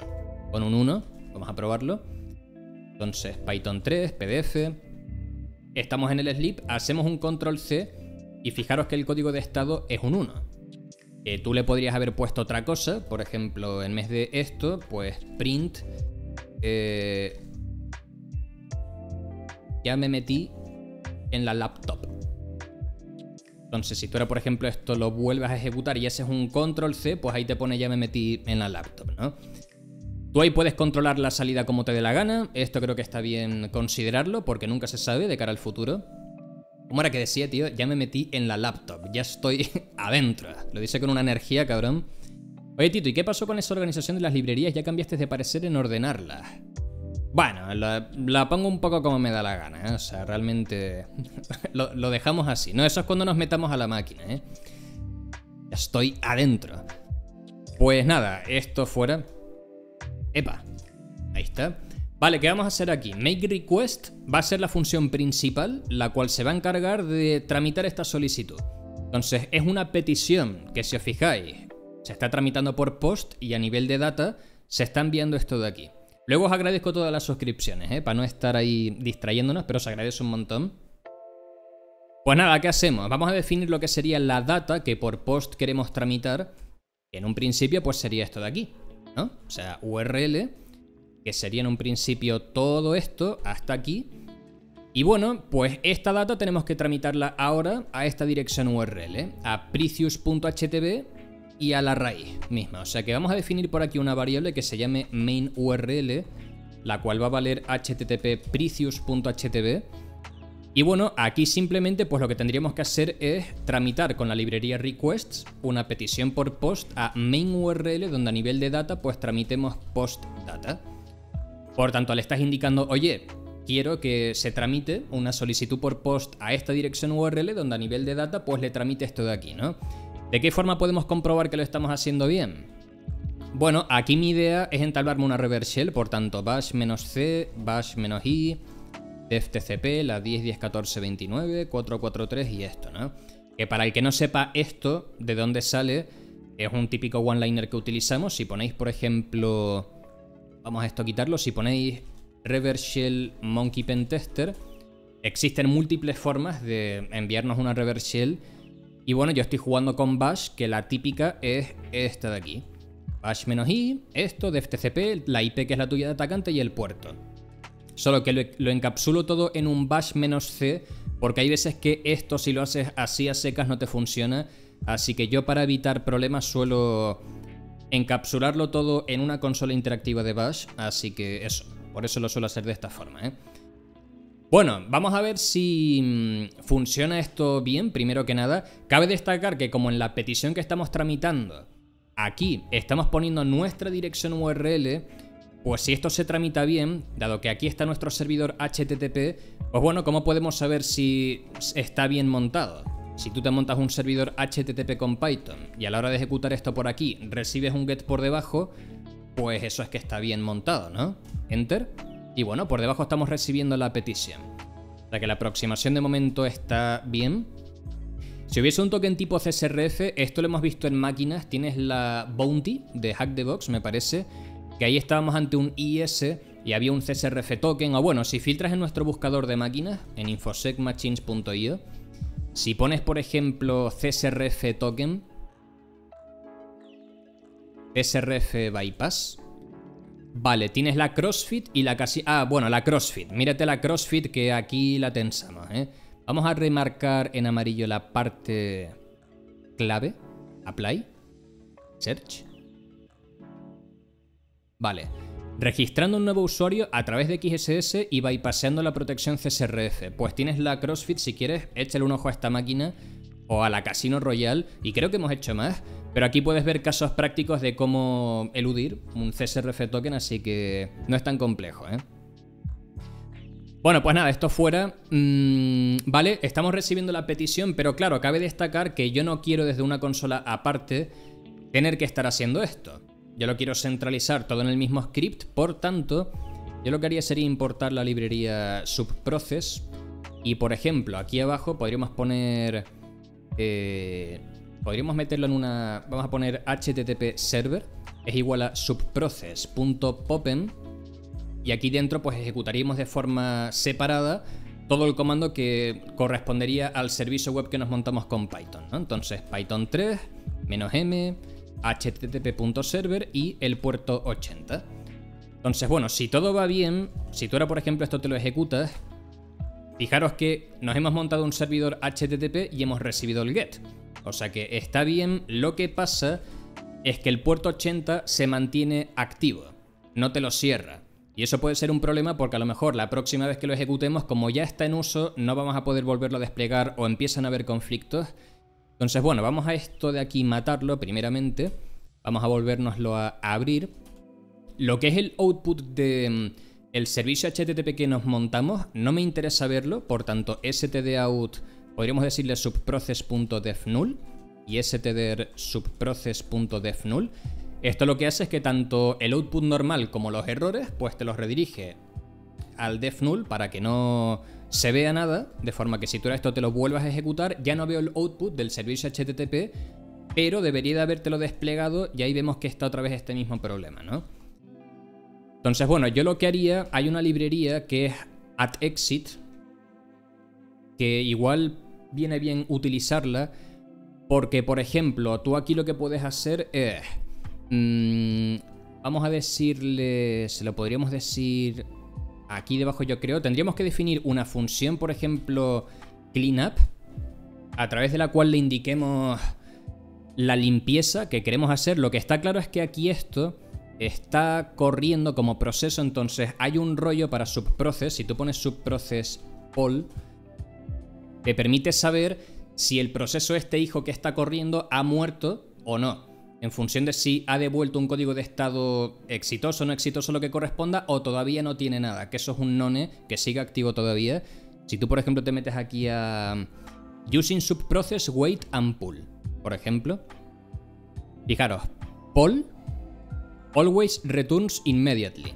Con un 1, vamos a probarlo. Entonces, Python 3, PDF, estamos en el sleep, hacemos un control C y fijaros que el código de estado es un 1. Eh, tú le podrías haber puesto otra cosa, por ejemplo, en vez de esto, pues print. Eh, ya me metí en la laptop. Entonces, si tú ahora, por ejemplo, esto lo vuelves a ejecutar y ese es un control C, pues ahí te pone ya me metí en la laptop, ¿no? Tú ahí puedes controlar la salida como te dé la gana. Esto creo que está bien considerarlo porque nunca se sabe de cara al futuro. Como era que decía, tío, ya me metí en la laptop, ya estoy [LAUGHS] adentro. Lo dice con una energía, cabrón. Oye, Tito, ¿y qué pasó con esa organización de las librerías? Ya cambiaste de parecer en ordenarlas. Bueno, la, pongo un poco como me da la gana, ¿eh? O sea, realmente [LAUGHS] lo, lo, dejamos así, ¿no? Eso es cuando nos metamos a la máquina, ¿eh? Ya estoy adentro. Pues nada, esto fuera. Epa, ahí está. Vale, ¿qué vamos a hacer aquí? Make request va a ser la función principal, la cual se va a encargar de tramitar esta solicitud. Entonces, es una petición que si os fijáis, se está tramitando por post y a nivel de data se está enviando esto de aquí. Luego os agradezco todas las suscripciones, ¿eh? para no estar ahí distrayéndonos, pero os agradezco un montón. Pues nada, ¿qué hacemos? Vamos a definir lo que sería la data que por post queremos tramitar. En un principio, pues sería esto de aquí, ¿no? O sea, URL que sería en un principio todo esto hasta aquí. Y bueno, pues esta data tenemos que tramitarla ahora a esta dirección URL, ¿eh? a precious.htb y a la raíz misma. O sea que vamos a definir por aquí una variable que se llame main URL, la cual va a valer http. Y bueno, aquí simplemente pues lo que tendríamos que hacer es tramitar con la librería requests una petición por post a main URL donde a nivel de data pues tramitemos post data. Por tanto, le estás indicando, oye, quiero que se tramite una solicitud por post a esta dirección URL donde a nivel de data pues le tramite esto de aquí, ¿no? ¿De qué forma podemos comprobar que lo estamos haciendo bien? Bueno, aquí mi idea es entablarme una reverse shell, por tanto bash-c, bash-i, deftcp, la 10, 10, 14, 29, 443 y esto, ¿no? Que para el que no sepa esto, de dónde sale, es un típico one-liner que utilizamos. Si ponéis, por ejemplo, Vamos a esto a quitarlo. Si ponéis reverse shell monkey pen tester, existen múltiples formas de enviarnos una reverse shell. Y bueno, yo estoy jugando con bash, que la típica es esta de aquí. Bash-i, esto, de FTCP, la IP que es la tuya de atacante y el puerto. Solo que lo, lo encapsulo todo en un bash-c, porque hay veces que esto si lo haces así a secas no te funciona. Así que yo para evitar problemas suelo encapsularlo todo en una consola interactiva de Bash, así que eso, por eso lo suelo hacer de esta forma, ¿eh? Bueno, vamos a ver si mm, funciona esto bien, primero que nada. Cabe destacar que como en la petición que estamos tramitando, aquí estamos poniendo nuestra dirección URL, pues si esto se tramita bien, dado que aquí está nuestro servidor HTTP, pues bueno, ¿cómo podemos saber si está bien montado? Si tú te montas un servidor HTTP con Python y a la hora de ejecutar esto por aquí recibes un get por debajo, pues eso es que está bien montado, ¿no? Enter. Y bueno, por debajo estamos recibiendo la petición. O sea que la aproximación de momento está bien. Si hubiese un token tipo CSRF, esto lo hemos visto en máquinas, tienes la Bounty de Hack the Box, me parece, que ahí estábamos ante un IS y había un CSRF token, o bueno, si filtras en nuestro buscador de máquinas, en infosecmachines.io, si pones, por ejemplo, CSRF token, CSRF bypass, vale, tienes la CrossFit y la casi... Ah, bueno, la CrossFit. Mírate la CrossFit que aquí la tensamos, ¿eh? Vamos a remarcar en amarillo la parte clave. Apply. Search. Vale registrando un nuevo usuario a través de XSS y bypassando la protección CSRF. Pues tienes la CrossFit, si quieres, échale un ojo a esta máquina o a la Casino Royale, y creo que hemos hecho más, pero aquí puedes ver casos prácticos de cómo eludir un CSRF token, así que no es tan complejo, ¿eh? Bueno, pues nada, esto fuera. Mm, vale, estamos recibiendo la petición, pero claro, cabe destacar que yo no quiero desde una consola aparte tener que estar haciendo esto. Yo lo quiero centralizar todo en el mismo script, por tanto, yo lo que haría sería importar la librería subprocess y por ejemplo, aquí abajo podríamos poner... Eh, podríamos meterlo en una... Vamos a poner http server es igual a subprocess.popen y aquí dentro pues ejecutaríamos de forma separada todo el comando que correspondería al servicio web que nos montamos con Python. Entonces Python 3 "-m http.server y el puerto 80. Entonces, bueno, si todo va bien, si tú ahora, por ejemplo, esto te lo ejecutas, fijaros que nos hemos montado un servidor HTTP y hemos recibido el GET. O sea que está bien, lo que pasa es que el puerto 80 se mantiene activo, no te lo cierra. Y eso puede ser un problema porque a lo mejor la próxima vez que lo ejecutemos, como ya está en uso, no vamos a poder volverlo a desplegar o empiezan a haber conflictos. Entonces, bueno, vamos a esto de aquí matarlo primeramente. Vamos a volvernoslo a abrir. Lo que es el output del mm, servicio HTTP que nos montamos, no me interesa verlo, por tanto, stdout, podríamos decirle subprocess.defnull y stder subprocess.defnull. Esto lo que hace es que tanto el output normal como los errores, pues te los redirige al def null para que no se vea nada, de forma que si tú esto te lo vuelvas a ejecutar, ya no veo el output del servicio HTTP, pero debería de habértelo desplegado y ahí vemos que está otra vez este mismo problema, ¿no? Entonces, bueno, yo lo que haría, hay una librería que es atexit, que igual viene bien utilizarla, porque, por ejemplo, tú aquí lo que puedes hacer es Mm, vamos a decirle, se lo podríamos decir aquí debajo yo creo. Tendríamos que definir una función, por ejemplo, cleanup, a través de la cual le indiquemos la limpieza que queremos hacer. Lo que está claro es que aquí esto está corriendo como proceso, entonces hay un rollo para subprocess. Si tú pones subprocess all, te permite saber si el proceso este hijo que está corriendo ha muerto o no en función de si ha devuelto un código de estado exitoso o no exitoso lo que corresponda o todavía no tiene nada, que eso es un none que sigue activo todavía. Si tú, por ejemplo, te metes aquí a using subprocess wait and pull, por ejemplo, fijaros, poll always returns immediately.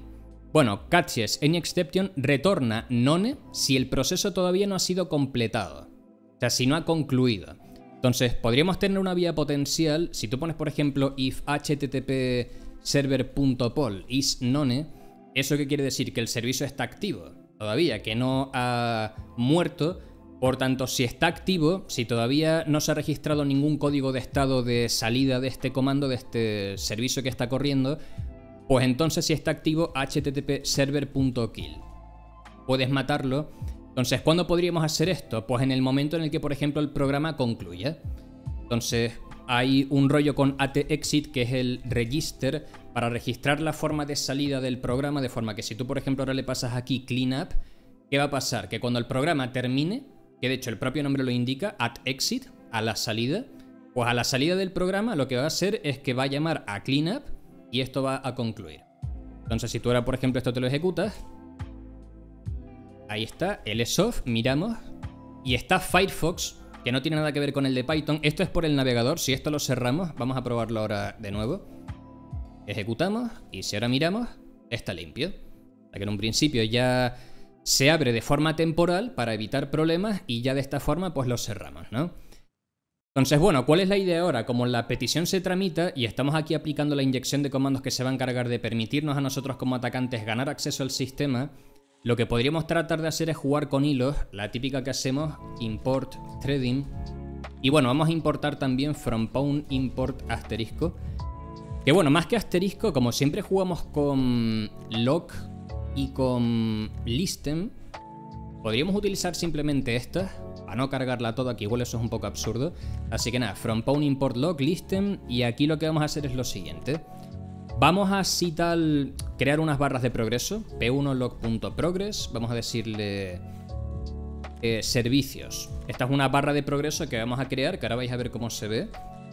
Bueno, catches any exception retorna none si el proceso todavía no ha sido completado. O sea, si no ha concluido. Entonces, podríamos tener una vía potencial, si tú pones, por ejemplo, if http server.pol is none, ¿eso qué quiere decir? Que el servicio está activo todavía, que no ha muerto. Por tanto, si está activo, si todavía no se ha registrado ningún código de estado de salida de este comando, de este servicio que está corriendo, pues entonces si está activo http server.kill. Puedes matarlo entonces, ¿cuándo podríamos hacer esto? Pues en el momento en el que, por ejemplo, el programa concluya. Entonces, hay un rollo con atexit, que es el register, para registrar la forma de salida del programa, de forma que si tú, por ejemplo, ahora le pasas aquí cleanup, ¿qué va a pasar? Que cuando el programa termine, que de hecho el propio nombre lo indica, at exit, a la salida, pues a la salida del programa lo que va a hacer es que va a llamar a cleanup y esto va a concluir. Entonces, si tú ahora, por ejemplo, esto te lo ejecutas, Ahí está, LSoft, miramos. Y está Firefox, que no tiene nada que ver con el de Python. Esto es por el navegador. Si esto lo cerramos, vamos a probarlo ahora de nuevo. Ejecutamos y si ahora miramos, está limpio. O que en un principio ya se abre de forma temporal para evitar problemas y ya de esta forma pues lo cerramos, ¿no? Entonces, bueno, ¿cuál es la idea ahora? Como la petición se tramita y estamos aquí aplicando la inyección de comandos que se va a encargar de permitirnos a nosotros como atacantes ganar acceso al sistema, lo que podríamos tratar de hacer es jugar con hilos, la típica que hacemos, import threading. Y bueno, vamos a importar también from pawn import asterisco. Que bueno, más que asterisco, como siempre jugamos con lock y con listen, podríamos utilizar simplemente estas para no cargarla toda, que igual eso es un poco absurdo. Así que nada, from pawn import lock listen y aquí lo que vamos a hacer es lo siguiente. Vamos a así tal crear unas barras de progreso, p1 log.progress, vamos a decirle eh, servicios. Esta es una barra de progreso que vamos a crear, que ahora vais a ver cómo se ve,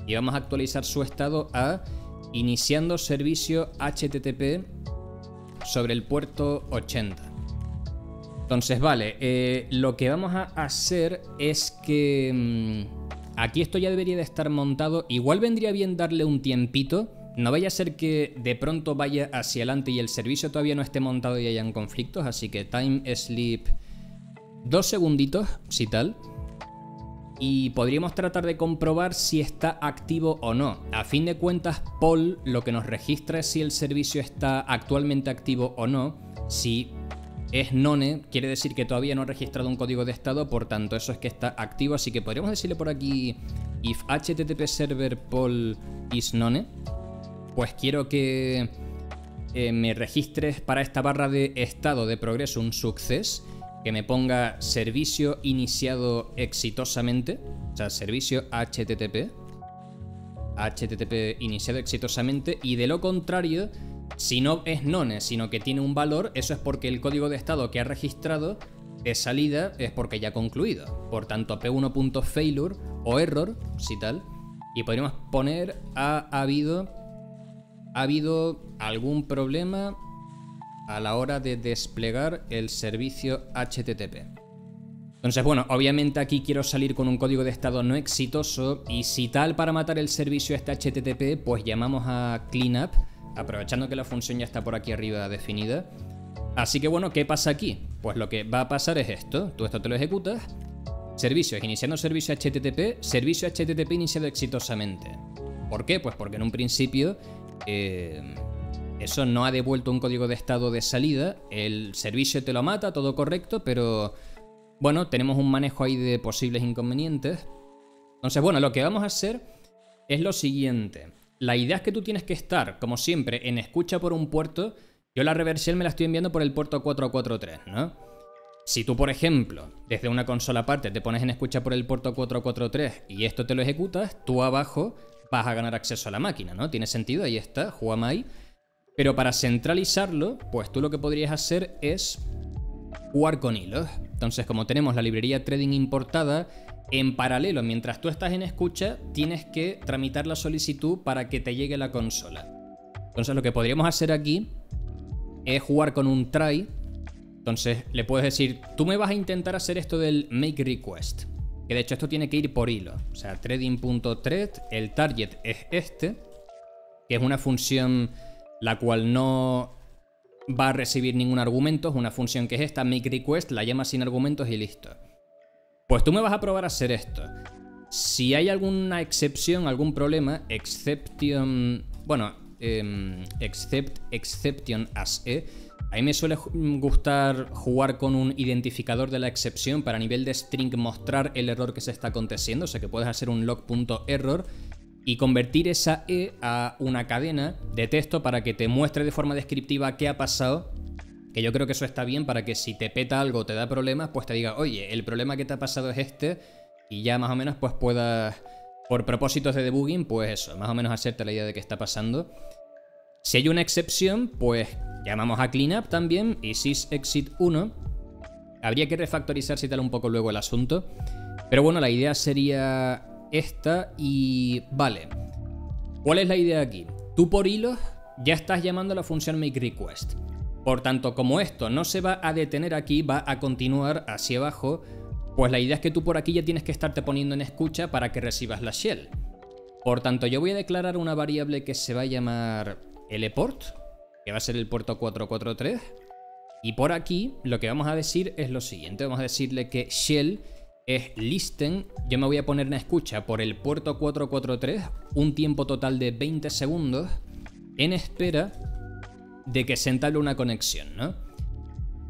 y vamos a actualizar su estado a iniciando servicio HTTP sobre el puerto 80. Entonces, vale, eh, lo que vamos a hacer es que mm, aquí esto ya debería de estar montado. Igual vendría bien darle un tiempito no vaya a ser que de pronto vaya hacia adelante y el servicio todavía no esté montado y hayan conflictos, así que time sleep dos segunditos, si tal. Y podríamos tratar de comprobar si está activo o no. A fin de cuentas, Paul lo que nos registra es si el servicio está actualmente activo o no. Si es none, quiere decir que todavía no ha registrado un código de estado, por tanto eso es que está activo, así que podríamos decirle por aquí if http server poll is none, pues quiero que eh, me registres para esta barra de estado de progreso un success, que me ponga servicio iniciado exitosamente, o sea, servicio HTTP, HTTP iniciado exitosamente, y de lo contrario, si no es none, sino que tiene un valor, eso es porque el código de estado que ha registrado de salida es porque ya ha concluido. Por tanto, p1.failure o error, si tal, y podríamos poner ha habido ha habido algún problema a la hora de desplegar el servicio HTTP. Entonces, bueno, obviamente aquí quiero salir con un código de estado no exitoso y si tal para matar el servicio este HTTP, pues llamamos a cleanup, aprovechando que la función ya está por aquí arriba definida. Así que bueno, ¿qué pasa aquí? Pues lo que va a pasar es esto, tú esto te lo ejecutas, servicios, iniciando servicio HTTP, servicio HTTP iniciado exitosamente. ¿Por qué? Pues porque en un principio eh, eso no ha devuelto un código de estado de salida, el servicio te lo mata, todo correcto, pero bueno, tenemos un manejo ahí de posibles inconvenientes. Entonces, bueno, lo que vamos a hacer es lo siguiente. La idea es que tú tienes que estar, como siempre, en escucha por un puerto. Yo la reversión me la estoy enviando por el puerto 443, ¿no? Si tú, por ejemplo, desde una consola aparte te pones en escucha por el puerto 443 y esto te lo ejecutas, tú abajo vas a ganar acceso a la máquina, ¿no? Tiene sentido, ahí está, Huamai. Pero para centralizarlo, pues tú lo que podrías hacer es jugar con hilos. Entonces, como tenemos la librería trading importada, en paralelo, mientras tú estás en escucha, tienes que tramitar la solicitud para que te llegue la consola. Entonces, lo que podríamos hacer aquí es jugar con un try. Entonces, le puedes decir, tú me vas a intentar hacer esto del make request. Que de hecho esto tiene que ir por hilo. O sea, trading.thread, el target es este, que es una función la cual no va a recibir ningún argumento, es una función que es esta, make request, la llama sin argumentos y listo. Pues tú me vas a probar a hacer esto. Si hay alguna excepción, algún problema, exception, bueno, em, except, exception as e, a mí me suele gustar jugar con un identificador de la excepción para a nivel de string mostrar el error que se está aconteciendo, o sea que puedes hacer un log.error y convertir esa E a una cadena de texto para que te muestre de forma descriptiva qué ha pasado. Que yo creo que eso está bien para que si te peta algo te da problemas, pues te diga, oye, el problema que te ha pasado es este, y ya más o menos pues puedas, por propósitos de debugging, pues eso, más o menos hacerte la idea de qué está pasando. Si hay una excepción, pues llamamos a cleanup también y sysexit 1. Habría que refactorizar si tal un poco luego el asunto. Pero bueno, la idea sería esta y... Vale. ¿Cuál es la idea aquí? Tú por hilo ya estás llamando a la función makeRequest. Por tanto, como esto no se va a detener aquí, va a continuar hacia abajo, pues la idea es que tú por aquí ya tienes que estarte poniendo en escucha para que recibas la shell. Por tanto, yo voy a declarar una variable que se va a llamar leport, que va a ser el puerto 443. Y por aquí lo que vamos a decir es lo siguiente, vamos a decirle que shell es listen, yo me voy a poner en escucha por el puerto 443, un tiempo total de 20 segundos, en espera de que se entable una conexión, ¿no?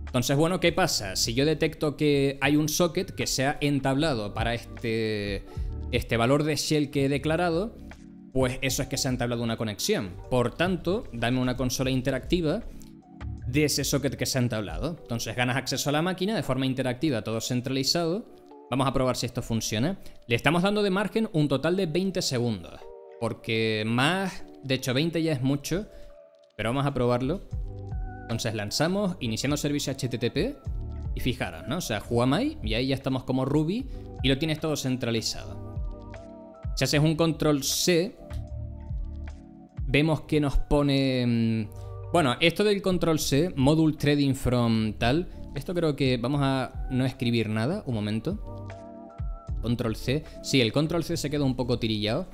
Entonces, bueno, ¿qué pasa? Si yo detecto que hay un socket que se ha entablado para este, este valor de shell que he declarado, pues eso es que se ha entablado una conexión. Por tanto, dame una consola interactiva de ese socket que se ha entablado. Entonces ganas acceso a la máquina de forma interactiva, todo centralizado, Vamos a probar si esto funciona. Le estamos dando de margen un total de 20 segundos. Porque más, de hecho 20 ya es mucho. Pero vamos a probarlo. Entonces lanzamos, iniciando servicio HTTP. Y fijaros, ¿no? O sea, Huamai y ahí ya estamos como Ruby y lo tienes todo centralizado. Si haces un control C, vemos que nos pone... Mm, bueno, esto del control C, module trading from tal, esto creo que vamos a no escribir nada, un momento. Control C. Sí, el control C se queda un poco tirillado.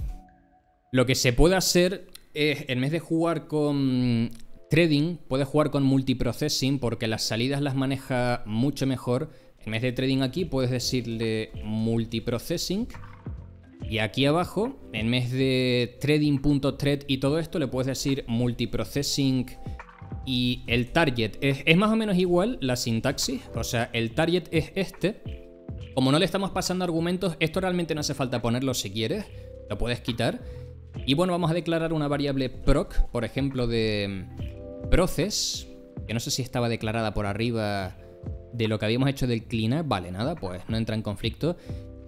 Lo que se puede hacer en vez de jugar con trading, puedes jugar con multiprocessing porque las salidas las maneja mucho mejor. En vez de trading aquí, puedes decirle multiprocessing. Y aquí abajo, en vez de trading.thread y todo esto, le puedes decir multiprocessing y el target es, es más o menos igual la sintaxis. O sea, el target es este Como no le estamos pasando argumentos, esto realmente no hace falta ponerlo si quieres, lo puedes quitar. Y bueno, vamos a declarar una variable proc, por ejemplo, de process, que no sé si estaba declarada por arriba de lo que habíamos hecho del cleaner. Vale, nada, pues no entra en conflicto.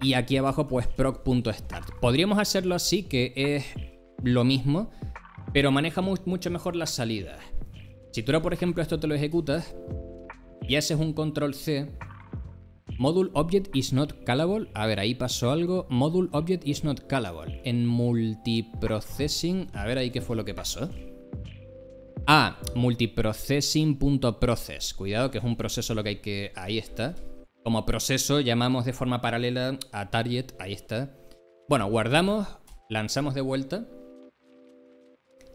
Y aquí abajo, pues proc.start. Podríamos hacerlo así, que es lo mismo, pero maneja mucho mejor las salidas. Si tú ahora, por ejemplo, esto te lo ejecutas y haces un control C, Module Object is not callable. A ver, ahí pasó algo. Module Object is not callable. En multiprocessing. A ver ahí qué fue lo que pasó. Ah, multiprocessing.process. Cuidado que es un proceso lo que hay que... Ahí está. Como proceso llamamos de forma paralela a target. Ahí está. Bueno, guardamos, lanzamos de vuelta.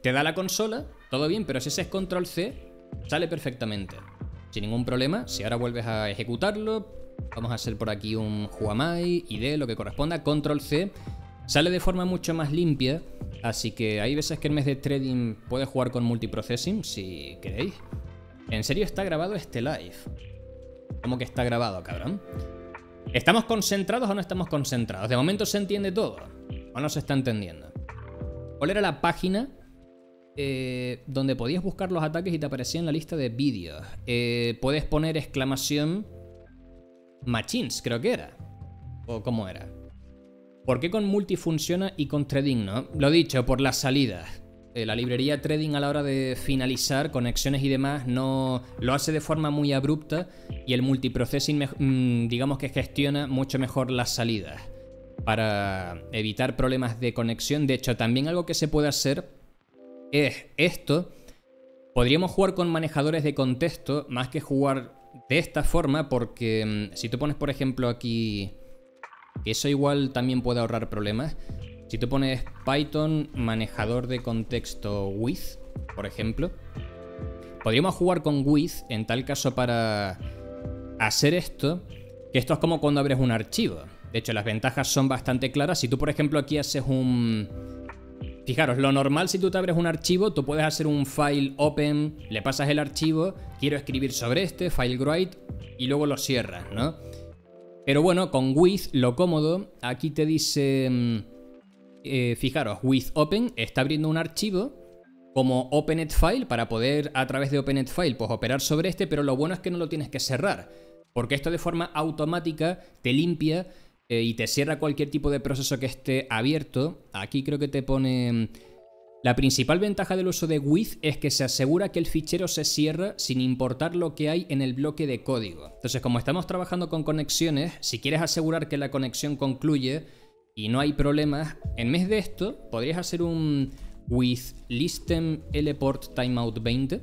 Te da la consola, todo bien, pero si ese es control C, sale perfectamente. Sin ningún problema. Si ahora vuelves a ejecutarlo, Vamos a hacer por aquí un Huamai, ID, lo que corresponda, Control C. Sale de forma mucho más limpia, así que hay veces que en vez de trading puedes jugar con multiprocessing, si queréis. ¿En serio está grabado este live? ¿Cómo que está grabado, cabrón? ¿Estamos concentrados o no estamos concentrados? De momento se entiende todo. ¿O no se está entendiendo? ¿Cuál era la página eh, donde podías buscar los ataques y te aparecía en la lista de vídeos? Eh, puedes poner exclamación Machines, creo que era. ¿O cómo era? ¿Por qué con multi funciona y con trading no? Lo dicho, por las salidas. Eh, la librería trading a la hora de finalizar conexiones y demás no lo hace de forma muy abrupta y el multiprocessing mm, digamos que gestiona mucho mejor las salidas para evitar problemas de conexión. De hecho, también algo que se puede hacer es esto. Podríamos jugar con manejadores de contexto más que jugar de esta forma porque mm, si tú pones, por ejemplo, aquí... Eso igual también puede ahorrar problemas. Si tú pones Python manejador de contexto with, por ejemplo, podríamos jugar con with en tal caso para hacer esto, que esto es como cuando abres un archivo. De hecho, las ventajas son bastante claras. Si tú, por ejemplo, aquí haces un Fijaros, lo normal si tú te abres un archivo, tú puedes hacer un file open, le pasas el archivo, quiero escribir sobre este, file write, y luego lo cierras, ¿no? Pero bueno, con with, lo cómodo, aquí te dice, mm, eh, fijaros, with open está abriendo un archivo como opened file para poder a través de opened file pues operar sobre este, pero lo bueno es que no lo tienes que cerrar, porque esto de forma automática te limpia eh, y te cierra cualquier tipo de proceso que esté abierto, aquí creo que te pone... Mm, la principal ventaja del uso de with es que se asegura que el fichero se cierra sin importar lo que hay en el bloque de código. Entonces, como estamos trabajando con conexiones, si quieres asegurar que la conexión concluye y no hay problemas, en vez de esto, podrías hacer un with listem lport timeout 20.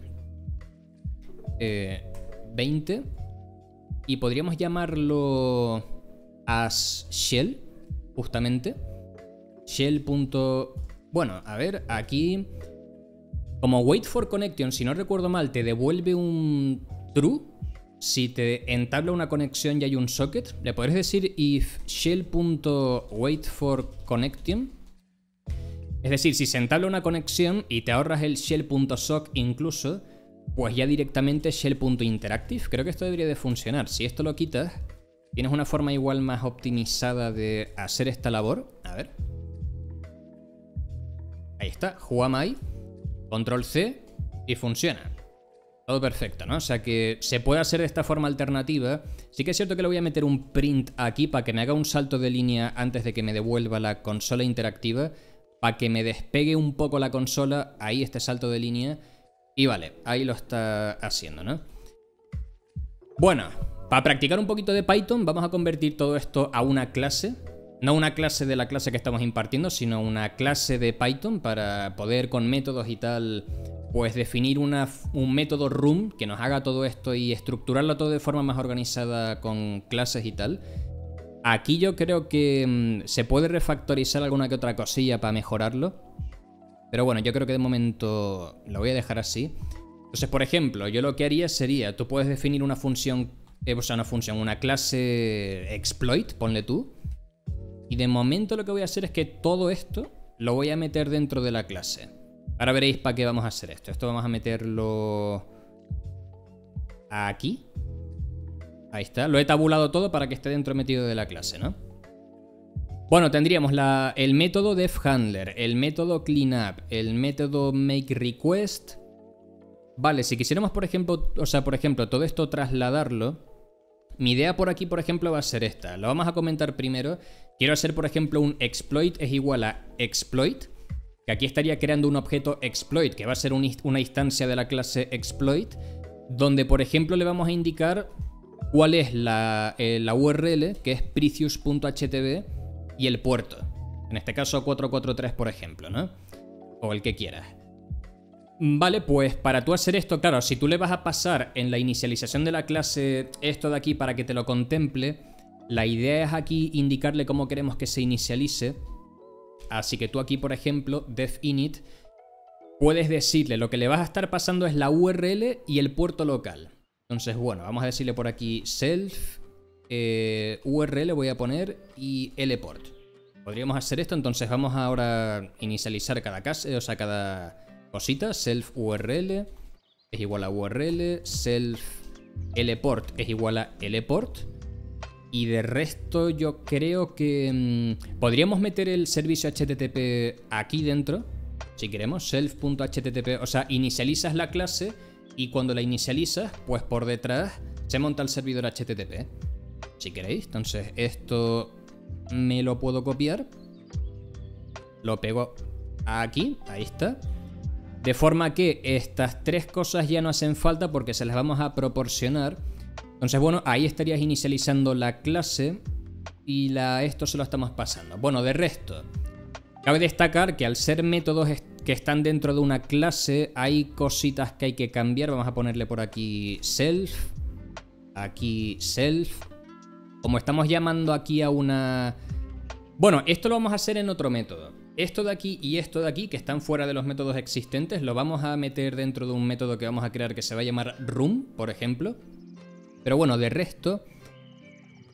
20. Eh, y podríamos llamarlo as shell, justamente. Shell. Bueno, a ver, aquí... Como wait for connection, si no recuerdo mal, te devuelve un true. Si te entabla una conexión y hay un socket, le podrías decir if shell.wait for connection. Es decir, si se entabla una conexión y te ahorras el shell.sock incluso, pues ya directamente shell.interactive. Creo que esto debería de funcionar. Si esto lo quitas, ¿Tienes una forma igual más optimizada de hacer esta labor? A ver. Ahí está, Huamai, control C y funciona. Todo perfecto, ¿no? O sea que se puede hacer de esta forma alternativa. Sí que es cierto que le voy a meter un print aquí para que me haga un salto de línea antes de que me devuelva la consola interactiva. Para que me despegue un poco la consola. Ahí este salto de línea. Y vale, ahí lo está haciendo, ¿no? Bueno, para practicar un poquito de Python vamos a convertir todo esto a una clase. No una clase de la clase que estamos impartiendo, sino una clase de Python para poder con métodos y tal, pues definir un método room que nos haga todo esto y estructurarlo todo de forma más organizada con clases y tal. Aquí yo creo que mm, se puede refactorizar alguna que otra cosilla para mejorarlo. Pero bueno, yo creo que de momento lo voy a dejar así. Entonces, por ejemplo, yo lo que haría sería, tú puedes definir una función eh, o sea, una función, una clase exploit, ponle tú. Y de momento lo que voy a hacer es que todo esto lo voy a meter dentro de la clase. Ahora veréis para qué vamos a hacer esto. Esto vamos a meterlo aquí. Ahí está, lo he tabulado todo para que esté dentro metido de la clase, ¿no? Bueno, tendríamos el método defhandler, el método cleanup, el método makeRequest. Vale, si quisiéramos, por ejemplo, o sea, por ejemplo, todo esto trasladarlo, mi idea por aquí, por ejemplo, va a ser esta. Lo vamos a comentar primero. Quiero hacer, por ejemplo, un exploit es igual a exploit, que aquí estaría creando un objeto exploit, que va a ser una instancia de la clase exploit, donde, por ejemplo, le vamos a indicar cuál es la, eh, la URL, que es precious.htb, y el puerto. En este caso 443, por ejemplo, ¿no? O el que quieras. Vale, pues para tú hacer esto, claro, si tú le vas a pasar en la inicialización de la clase esto de aquí para que te lo contemple, la idea es aquí indicarle cómo queremos que se inicialice. Así que tú aquí, por ejemplo, definit, puedes decirle lo que le vas a estar pasando es la URL y el puerto local. Entonces, bueno, vamos a decirle por aquí self eh, URL voy a poner y lport. Podríamos hacer esto, entonces vamos ahora a inicializar cada casa, o sea, cada cosita. Self URL es igual a URL, self lport es igual a lport. Y de resto yo creo que mm, podríamos meter el servicio HTTP aquí dentro, si queremos, self.http, o sea, inicializas la clase y cuando la inicializas, pues por detrás se monta el servidor HTTP si queréis. Entonces esto me lo puedo copiar. Lo pego aquí, ahí está. De forma que estas tres cosas ya no hacen falta porque se las vamos a proporcionar. Entonces, bueno, ahí estarías inicializando la clase y la, esto se lo estamos pasando. Bueno, de resto, cabe destacar que al ser métodos que están dentro de una clase, hay cositas que hay que cambiar. Vamos a ponerle por aquí self, aquí self, como estamos llamando aquí a una... Bueno, esto lo vamos a hacer en otro método. Esto de aquí y esto de aquí, que están fuera de los métodos existentes, lo vamos a meter dentro de un método que vamos a crear que se va a llamar room, por ejemplo. Pero bueno, de resto...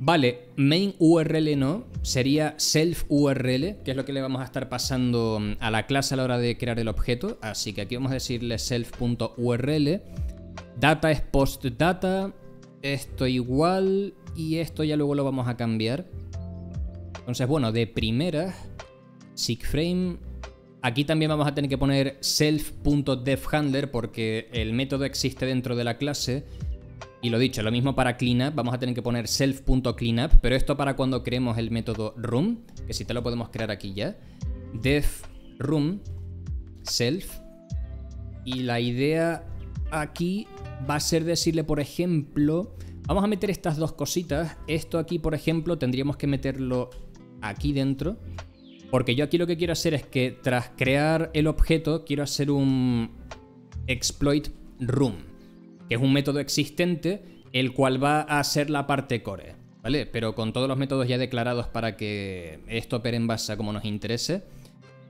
Vale, main URL no, sería self URL, que es lo que le vamos a estar pasando a la clase a la hora de crear el objeto. Así que aquí vamos a decirle self.url. Data es post data. Esto igual y esto ya luego lo vamos a cambiar. Entonces, bueno, de primera, SigFrame. Aquí también vamos a tener que poner self.defhandler porque el método existe dentro de la clase. Y lo dicho, lo mismo para cleanup, vamos a tener que poner self.cleanup, pero esto para cuando creemos el método room, que si te lo podemos crear aquí ya. Def room self. Y la idea aquí va a ser decirle, por ejemplo, Vamos a meter estas dos cositas. Esto aquí, por ejemplo, tendríamos que meterlo aquí dentro. Porque yo aquí lo que quiero hacer es que tras crear el objeto, quiero hacer un exploit room, que es un método existente, el cual va a ser la parte core, ¿vale? Pero con todos los métodos ya declarados para que esto opere en base a como nos interese.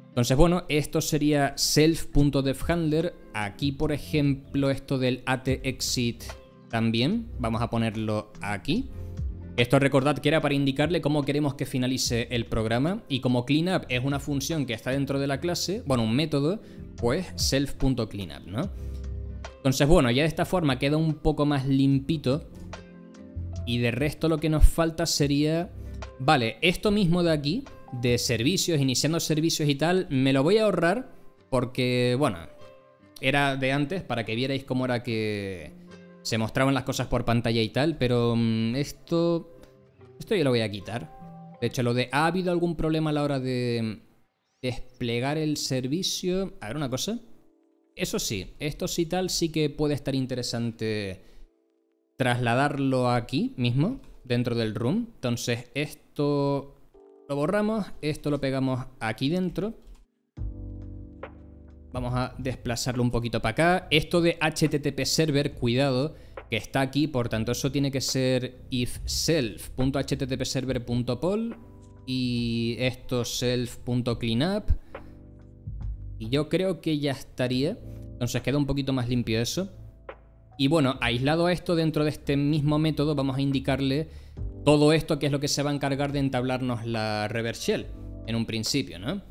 Entonces, bueno, esto sería self.defhandler. Aquí, por ejemplo, esto del atexit también vamos a ponerlo aquí. Esto recordad que era para indicarle cómo queremos que finalice el programa y como cleanup es una función que está dentro de la clase, bueno, un método, pues self.cleanup, ¿no? Entonces, bueno, ya de esta forma queda un poco más limpito y de resto lo que nos falta sería, vale, esto mismo de aquí, de servicios, iniciando servicios y tal, me lo voy a ahorrar porque, bueno, era de antes para que vierais cómo era que se mostraban las cosas por pantalla y tal, pero mm, esto... Esto yo lo voy a quitar. De hecho, lo de ¿ha habido algún problema a la hora de desplegar el servicio? A ver, una cosa. Eso sí, esto sí tal sí que puede estar interesante trasladarlo aquí mismo, dentro del room. Entonces, esto lo borramos, esto lo pegamos aquí dentro. Vamos a desplazarlo un poquito para acá. Esto de HTTP server, cuidado, que está aquí, por tanto eso tiene que ser if self.httpserver.pol y esto self.cleanup. Y yo creo que ya estaría. Entonces queda un poquito más limpio eso. Y bueno, aislado a esto dentro de este mismo método vamos a indicarle todo esto que es lo que se va a encargar de entablarnos la reverse shell en un principio, ¿no?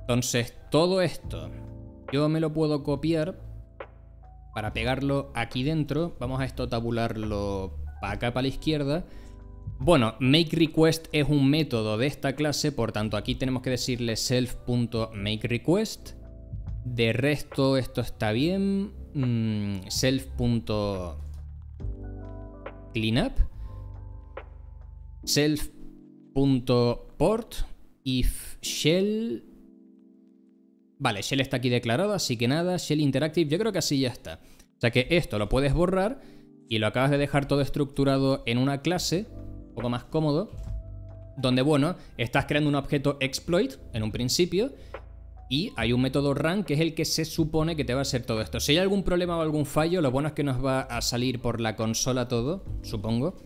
Entonces todo esto yo me lo puedo copiar para pegarlo aquí dentro. Vamos a esto tabularlo para acá, para la izquierda. Bueno, makeRequest es un método de esta clase, por tanto aquí tenemos que decirle self.makeRequest. De resto esto está bien. Mm, self.cleanup. Self.port. If shell... Vale, shell está aquí declarado, así que nada, shell interactive, yo creo que así ya está. O sea que esto lo puedes borrar y lo acabas de dejar todo estructurado en una clase, un poco más cómodo, donde, bueno, estás creando un objeto exploit en un principio y hay un método run que es el que se supone que te va a hacer todo esto. Si hay algún problema o algún fallo, lo bueno es que nos va a salir por la consola todo, supongo.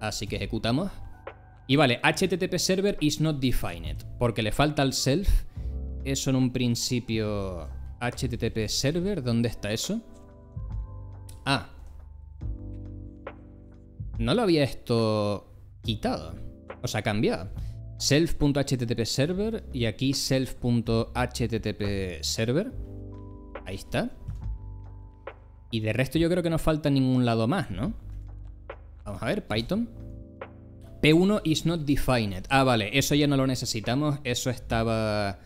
Así que ejecutamos. Y vale, HTTP server is not defined, porque le falta el self. Eso en un principio... HTTP server, ¿dónde está eso? Ah. No lo había esto quitado. O sea, cambiado. Self.http server y aquí self.http server. Ahí está. Y de resto yo creo que no falta ningún lado más, ¿no? Vamos a ver, Python. P1 is not defined. Ah, vale, eso ya no lo necesitamos. Eso estaba...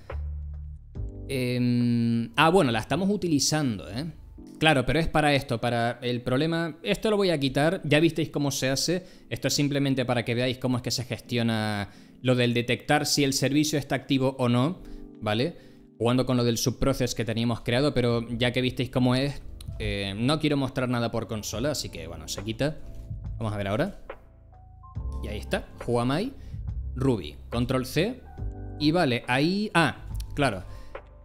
Em, ah, bueno, la estamos utilizando, ¿eh? Claro, pero es para esto, para el problema... Esto lo voy a quitar, ya visteis cómo se hace. Esto es simplemente para que veáis cómo es que se gestiona lo del detectar si el servicio está activo o no, ¿vale? Jugando con lo del subprocess que teníamos creado, pero ya que visteis cómo es, eh, no quiero mostrar nada por consola, así que bueno, se quita. Vamos a ver ahora. Y ahí está, Huamai, Ruby, control C. Y vale, ahí... Ah, claro.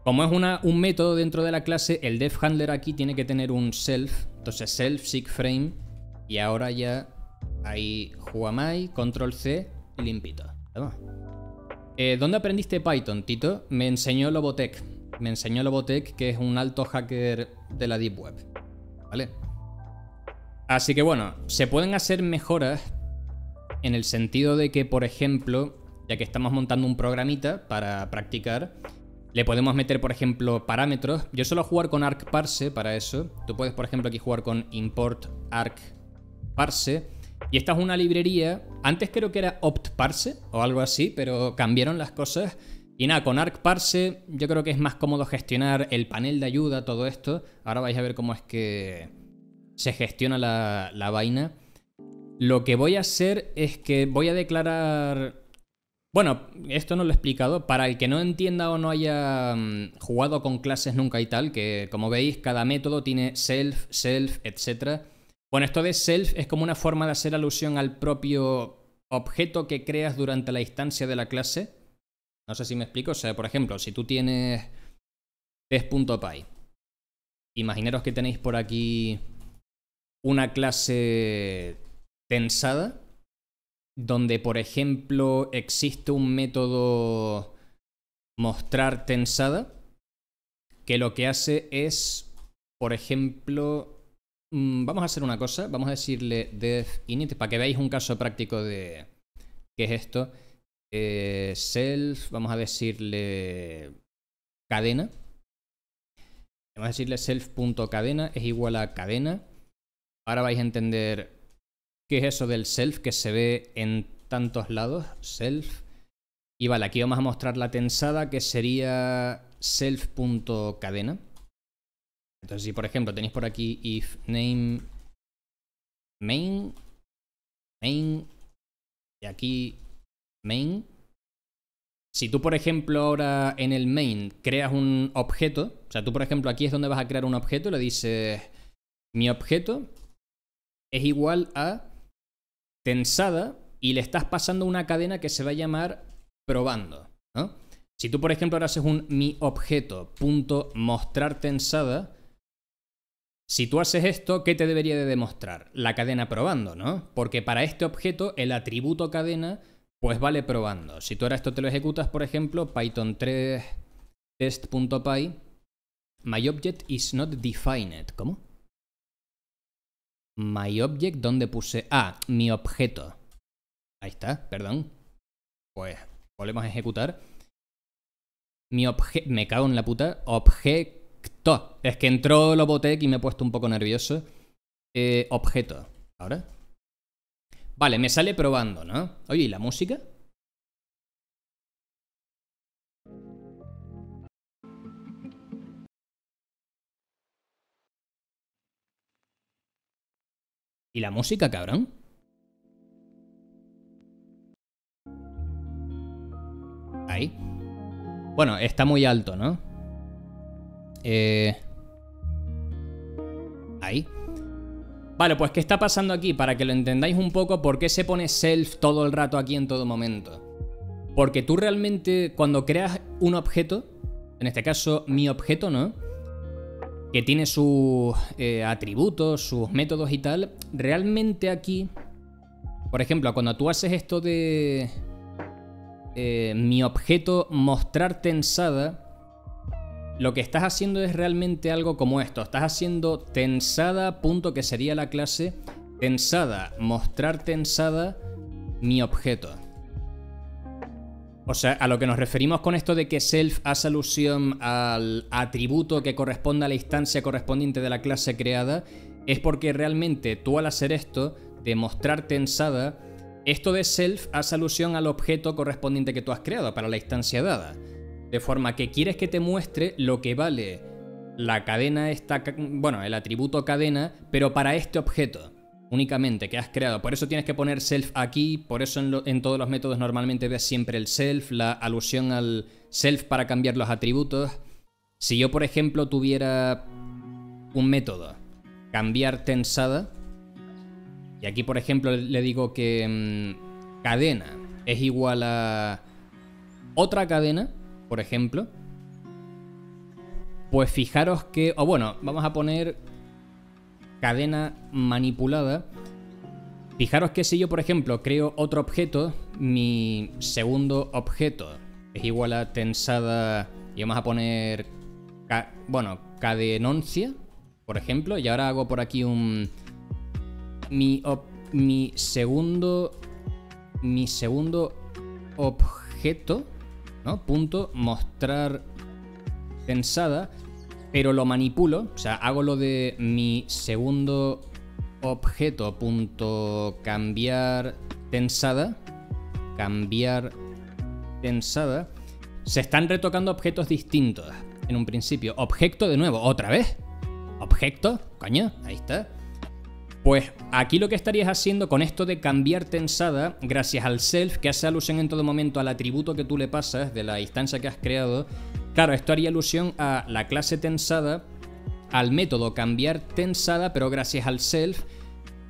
Como es una, un método dentro de la clase, el def handler aquí tiene que tener un self. Entonces self, seek frame. Y ahora ya ahí Huamai, control C, limpito. Eh, ¿Dónde aprendiste Python, Tito? Me enseñó Lobotech. Me enseñó Lobotech, que es un alto hacker de la Deep Web. ¿Vale? Así que bueno, se pueden hacer mejoras en el sentido de que, por ejemplo, ya que estamos montando un programita para practicar, le podemos meter, por ejemplo, parámetros. Yo suelo jugar con arcparse para eso. Tú puedes, por ejemplo, aquí jugar con import arcparse. Y esta es una librería. Antes creo que era optparse o algo así, pero cambiaron las cosas. Y nada, con arcparse yo creo que es más cómodo gestionar el panel de ayuda, todo esto. Ahora vais a ver cómo es que se gestiona la, la vaina. Lo que voy a hacer es que voy a declarar... Bueno, esto no lo he explicado. Para el que no entienda o no haya mm, jugado con clases nunca y tal, que como veis, cada método tiene self, self, etc. Bueno, esto de self es como una forma de hacer alusión al propio objeto que creas durante la instancia de la clase. No sé si me explico. O sea, por ejemplo, si tú tienes test.py, imaginaros que tenéis por aquí una clase tensada, donde por ejemplo existe un método mostrar tensada, que lo que hace es, por ejemplo, mm, vamos a hacer una cosa, vamos a decirle def init para que veáis un caso práctico de qué es esto. Eh, self, vamos a decirle cadena. Vamos a decirle self.cadena es igual a cadena. Ahora vais a entender ¿Qué es eso del self que se ve en tantos lados? Self. Y vale, aquí vamos a mostrar la tensada que sería self.cadena. Entonces, si por ejemplo tenéis por aquí if name main, main, y aquí main. Si tú, por ejemplo, ahora en el main creas un objeto, o sea, tú, por ejemplo, aquí es donde vas a crear un objeto, le dices, mi objeto es igual a tensada y le estás pasando una cadena que se va a llamar probando. Si tú, por ejemplo, ahora haces un mi objeto punto mostrar tensada, si tú haces esto, ¿qué te debería de demostrar? La cadena probando, ¿no? Porque para este objeto el atributo cadena pues vale probando. Si tú ahora esto te lo ejecutas, por ejemplo, python 3 test.py, my object is not defined. ¿Cómo? My object, ¿dónde puse? Ah, mi objeto. Ahí está, perdón. Pues volvemos a ejecutar. Mi objeto. Me cago en la puta. Objeto. Es que entró Lobotech y me he puesto un poco nervioso. Eh, objeto. Ahora. Vale, me sale probando, ¿no? Oye, ¿y la música? ¿Y la música, cabrón? Ahí. Bueno, está muy alto, ¿no? Eh... Ahí. Vale, pues ¿qué está pasando aquí? Para que lo entendáis un poco, ¿por qué se pone self todo el rato aquí en todo momento? Porque tú realmente, cuando creas un objeto, en este caso mi objeto, ¿no? Que tiene sus eh, atributos, sus métodos y tal, realmente aquí, por ejemplo, cuando tú haces esto de eh, mi objeto mostrar tensada, lo que estás haciendo es realmente algo como esto. Estás haciendo tensada, punto que sería la clase, tensada, mostrar tensada, mi objeto. O sea, a lo que nos referimos con esto de que self hace alusión al atributo que corresponde a la instancia correspondiente de la clase creada, es porque realmente tú al hacer esto, de mostrar tensada, esto de self hace alusión al objeto correspondiente que tú has creado para la instancia dada. De forma que quieres que te muestre lo que vale la cadena esta, bueno, el atributo cadena, pero para este objeto únicamente que has creado. Por eso tienes que poner self aquí, por eso en, todos los métodos normalmente ves siempre el self, la alusión al self para cambiar los atributos. Si yo, por ejemplo, tuviera un método, cambiar tensada, y aquí, por ejemplo, le digo que mm, cadena es igual a otra cadena, por ejemplo, pues fijaros que, o bueno, vamos a poner cadena manipulada. Fijaros que si yo, por ejemplo, creo otro objeto, mi segundo objeto es igual a tensada, y vamos a poner, bueno, cadenoncia, por ejemplo, y ahora hago por aquí un... Mi, mi segundo... Mi segundo objeto, ¿no? Punto, mostrar tensada, pero lo manipulo, o sea, hago lo de mi segundo objeto punto cambiar tensada, cambiar tensada, se están retocando objetos distintos en un principio. Objeto de nuevo, otra vez. Objeto, coño, ahí está. Pues aquí lo que estarías haciendo con esto de cambiar tensada, gracias al self, que hace alusión en todo momento al atributo que tú le pasas de la instancia que has creado, claro, esto haría alusión a la clase tensada, al método cambiar tensada, pero gracias al self,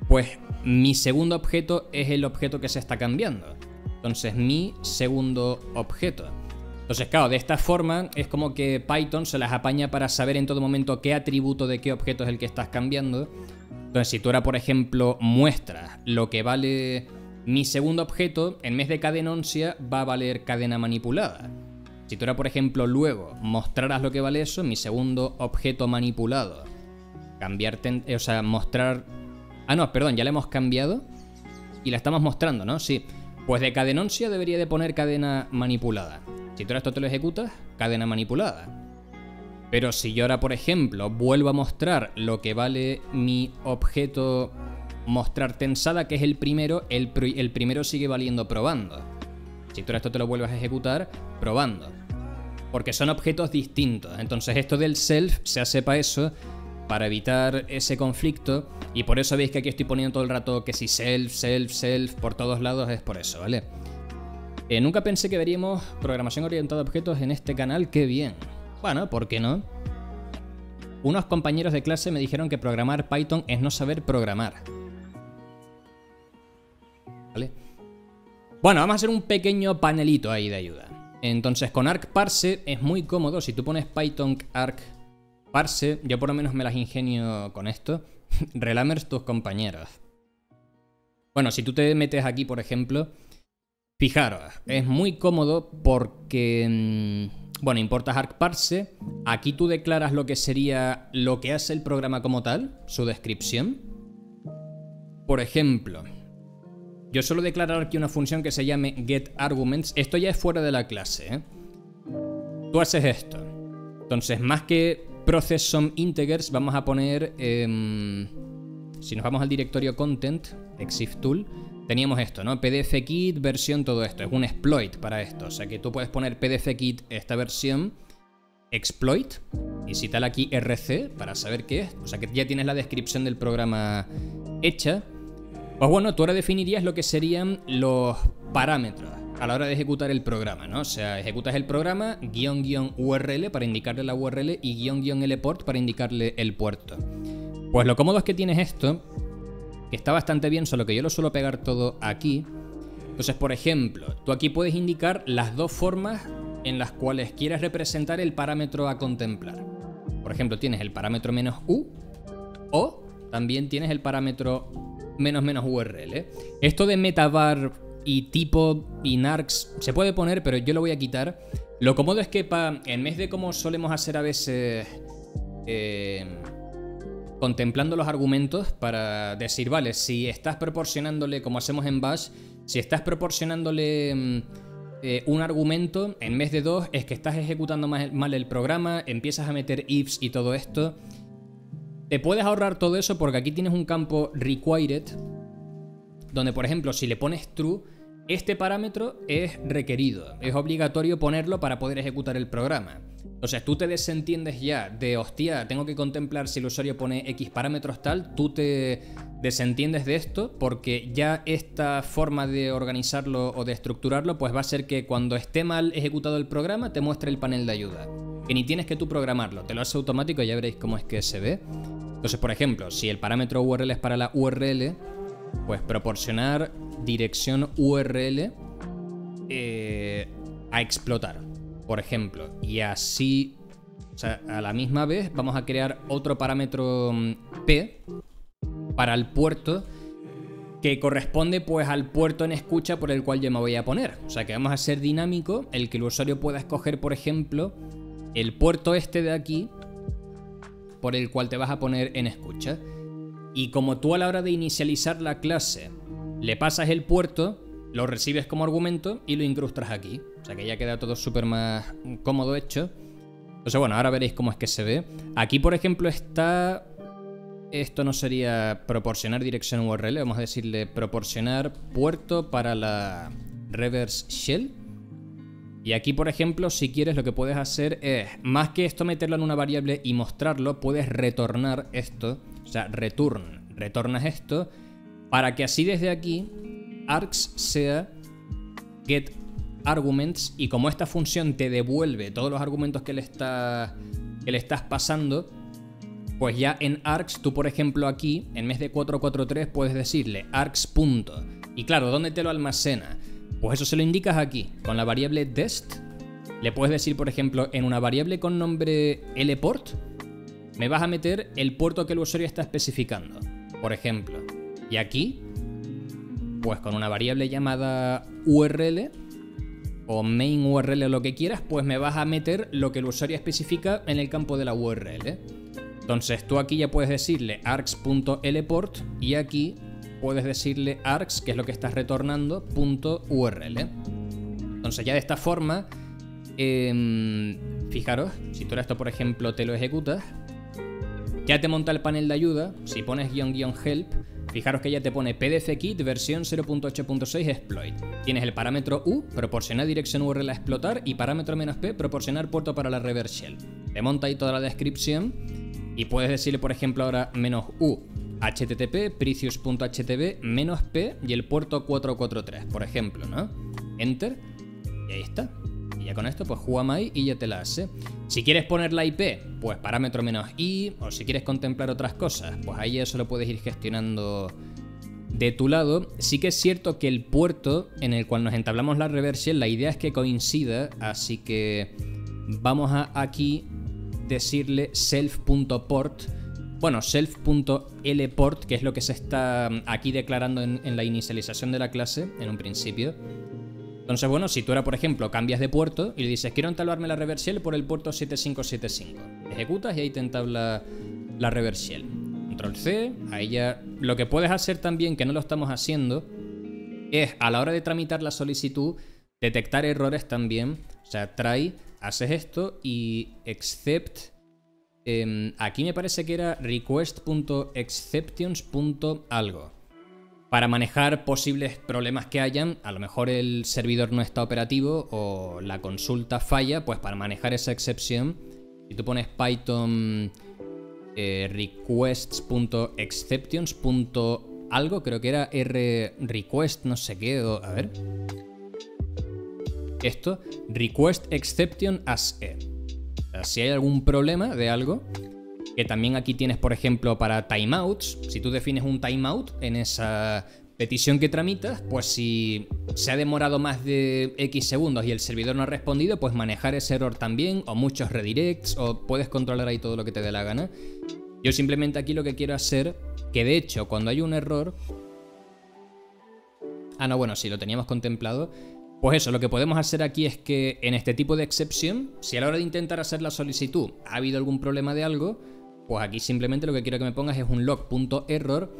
pues mi segundo objeto es el objeto que se está cambiando. Entonces, mi segundo objeto. Entonces, claro, de esta forma es como que Python se las apaña para saber en todo momento qué atributo de qué objeto es el que estás cambiando entonces, si tú ahora, por ejemplo, muestras lo que vale mi segundo objeto, en vez de cadenoncia, va a valer cadena manipulada. Si tú ahora, por ejemplo, luego mostraras lo que vale eso, mi segundo objeto manipulado, cambiarte, o sea, mostrar... Ah, no, perdón, ya le hemos cambiado y la estamos mostrando, ¿no? Sí. Pues de cadenoncia debería de poner cadena manipulada. Si tú ahora esto te lo ejecutas, cadena manipulada. Pero si yo ahora, por ejemplo, vuelvo a mostrar lo que vale mi objeto mostrar tensada, que es el primero, el, primero sigue valiendo probando. Si tú esto te lo vuelves a ejecutar, probando. Porque son objetos distintos. Entonces esto del self se hace para eso, para evitar ese conflicto. Y por eso veis que aquí estoy poniendo todo el rato que si self, self, self, por todos lados es por eso, ¿vale? Eh, nunca pensé que veríamos programación orientada a objetos en este canal, qué bien. Bueno, ¿por qué no? Unos compañeros de clase me dijeron que programar Python es no saber programar. ¿Vale? Bueno, vamos a hacer un pequeño panelito ahí de ayuda. Entonces, con ArcParse es muy cómodo. Si tú pones Python Arc Parse, yo por lo menos me las ingenio con esto. [LAUGHS] Relamers tus compañeros. Bueno, si tú te metes aquí, por ejemplo, fijaros, es muy cómodo porque mm, bueno, importas arcparse. Aquí tú declaras lo que sería lo que hace el programa como tal, su descripción. Por ejemplo, yo suelo declarar aquí una función que se llame getArguments. Esto ya es fuera de la clase. ¿eh? Tú haces esto. Entonces, más que process_some_integers, vamos a poner... Em, si nos vamos al directorio content, exif tool, teníamos esto, ¿no? PDFKit, versión, todo esto. Es un exploit para esto. O sea que tú puedes poner PDFKit esta versión, exploit, y si tal aquí RC para saber qué es. O sea que ya tienes la descripción del programa hecha. Pues bueno, tú ahora definirías lo que serían los parámetros a la hora de ejecutar el programa, ¿no? O sea, ejecutas el programa, guion guion URL para indicarle la URL y guion guion LPort para indicarle el puerto. Pues lo cómodo es que tienes esto, que está bastante bien, solo que yo lo suelo pegar todo aquí. Entonces, por ejemplo, tú aquí puedes indicar las dos formas en las cuales quieres representar el parámetro a contemplar. Por ejemplo, tienes el parámetro menos U o también tienes el parámetro menos menos URL. Esto de metavar y tipo y narcs se puede poner, pero yo lo voy a quitar. Lo cómodo es que pa, en vez de como solemos hacer a veces eh, contemplando los argumentos para decir, vale, si estás proporcionándole, como hacemos en Bash, si estás proporcionándole mm, eh, un argumento en vez de dos, es que estás ejecutando mal el programa, empiezas a meter ifs y todo esto. Te puedes ahorrar todo eso porque aquí tienes un campo required donde por ejemplo si le pones true, este parámetro es requerido, es obligatorio ponerlo para poder ejecutar el programa. O sea, tú te desentiendes ya de, hostia, tengo que contemplar si el usuario pone X parámetros tal, tú te desentiendes de esto porque ya esta forma de organizarlo o de estructurarlo pues va a ser que cuando esté mal ejecutado el programa te muestre el panel de ayuda. Que ni tienes que tú programarlo, te lo hace automático y ya veréis cómo es que se ve. Entonces, por ejemplo, si el parámetro URL es para la URL, pues proporcionar dirección URL eh, a explotar, por ejemplo. Y así, o sea, a la misma vez vamos a crear otro parámetro mm, P para el puerto que corresponde pues al puerto en escucha por el cual yo me voy a poner. O sea que vamos a ser dinámico, el que el usuario pueda escoger, por ejemplo, el puerto este de aquí por el cual te vas a poner en escucha. Y como tú a la hora de inicializar la clase le pasas el puerto, lo recibes como argumento y lo incrustas aquí. O sea que ya queda todo súper más cómodo hecho. Entonces bueno, ahora veréis cómo es que se ve. Aquí por ejemplo está... Esto no sería proporcionar dirección URL, vamos a decirle proporcionar puerto para la reverse shell. Y aquí, por ejemplo, si quieres, lo que puedes hacer es, más que esto meterlo en una variable y mostrarlo, puedes retornar esto o sea, return, retornas esto para que así desde aquí args sea get arguments y como esta función te devuelve todos los argumentos que le, está, que le estás pasando, pues ya en args tú por ejemplo aquí, en vez de 443 puedes decirle args. Y claro, ¿dónde te lo almacena? Pues eso se lo indicas aquí, con la variable dest. Le puedes decir, por ejemplo, en una variable con nombre lport, me vas a meter el puerto que el usuario está especificando, por ejemplo. Y aquí, pues con una variable llamada URL o main URL o lo que quieras, pues me vas a meter lo que el usuario especifica en el campo de la URL. Entonces tú aquí ya puedes decirle args.lport y aquí puedes decirle args, que es lo que estás retornando, .url. Entonces ya de esta forma, em, fijaros, si tú esto por ejemplo te lo ejecutas, ya te monta el panel de ayuda, si pones guion guion help, fijaros que ya te pone PDF Kit versión 0.8.6 exploit. Tienes el parámetro U, proporcionar dirección URL a explotar, y parámetro "-p", proporcionar puerto para la reverse shell. Te monta ahí toda la descripción y puedes decirle, por ejemplo, ahora menos U, http, precious.htb, menos P y el puerto 443, por ejemplo, ¿no? Enter y ahí está con esto, pues Huamai y ya te la hace. Si quieres poner la IP, pues parámetro menos i, o si quieres contemplar otras cosas, pues ahí eso lo puedes ir gestionando de tu lado. Sí que es cierto que el puerto en el cual nos entablamos la reversión, la idea es que coincida, así que vamos a aquí decirle self.port. Bueno, self.lport, que es lo que se está aquí declarando en, la inicialización de la clase, en un principio. Entonces, bueno, si tú ahora, por ejemplo, cambias de puerto y le dices, quiero entablarme la reversiel por el puerto 7575. Ejecutas y ahí te entabla la reversiel. Control C, ahí ya... Lo que puedes hacer también, que no lo estamos haciendo, es a la hora de tramitar la solicitud, detectar errores también. O sea, try, haces esto y except... Em, aquí me parece que era request.exceptions.algo. para manejar posibles problemas que hayan. A lo mejor el servidor no está operativo o la consulta falla, pues para manejar esa excepción, si tú pones Python eh, requests.exceptions. algo, creo que era r request no sé qué, o, a ver. Esto, request exception as e. si hay algún problema de algo, que también aquí tienes, por ejemplo, para timeouts. Si tú defines un timeout en esa petición que tramitas, pues si se ha demorado más de X segundos y el servidor no ha respondido, pues manejar ese error también, o muchos redirects, o puedes controlar ahí todo lo que te dé la gana. Yo simplemente aquí lo que quiero hacer, que de hecho cuando hay un error... Ah, no, bueno, sí, lo teníamos contemplado. Pues eso, lo que podemos hacer aquí es que en este tipo de excepción, si a la hora de intentar hacer la solicitud ha habido algún problema de algo, pues aquí simplemente lo que quiero que me pongas es un log.error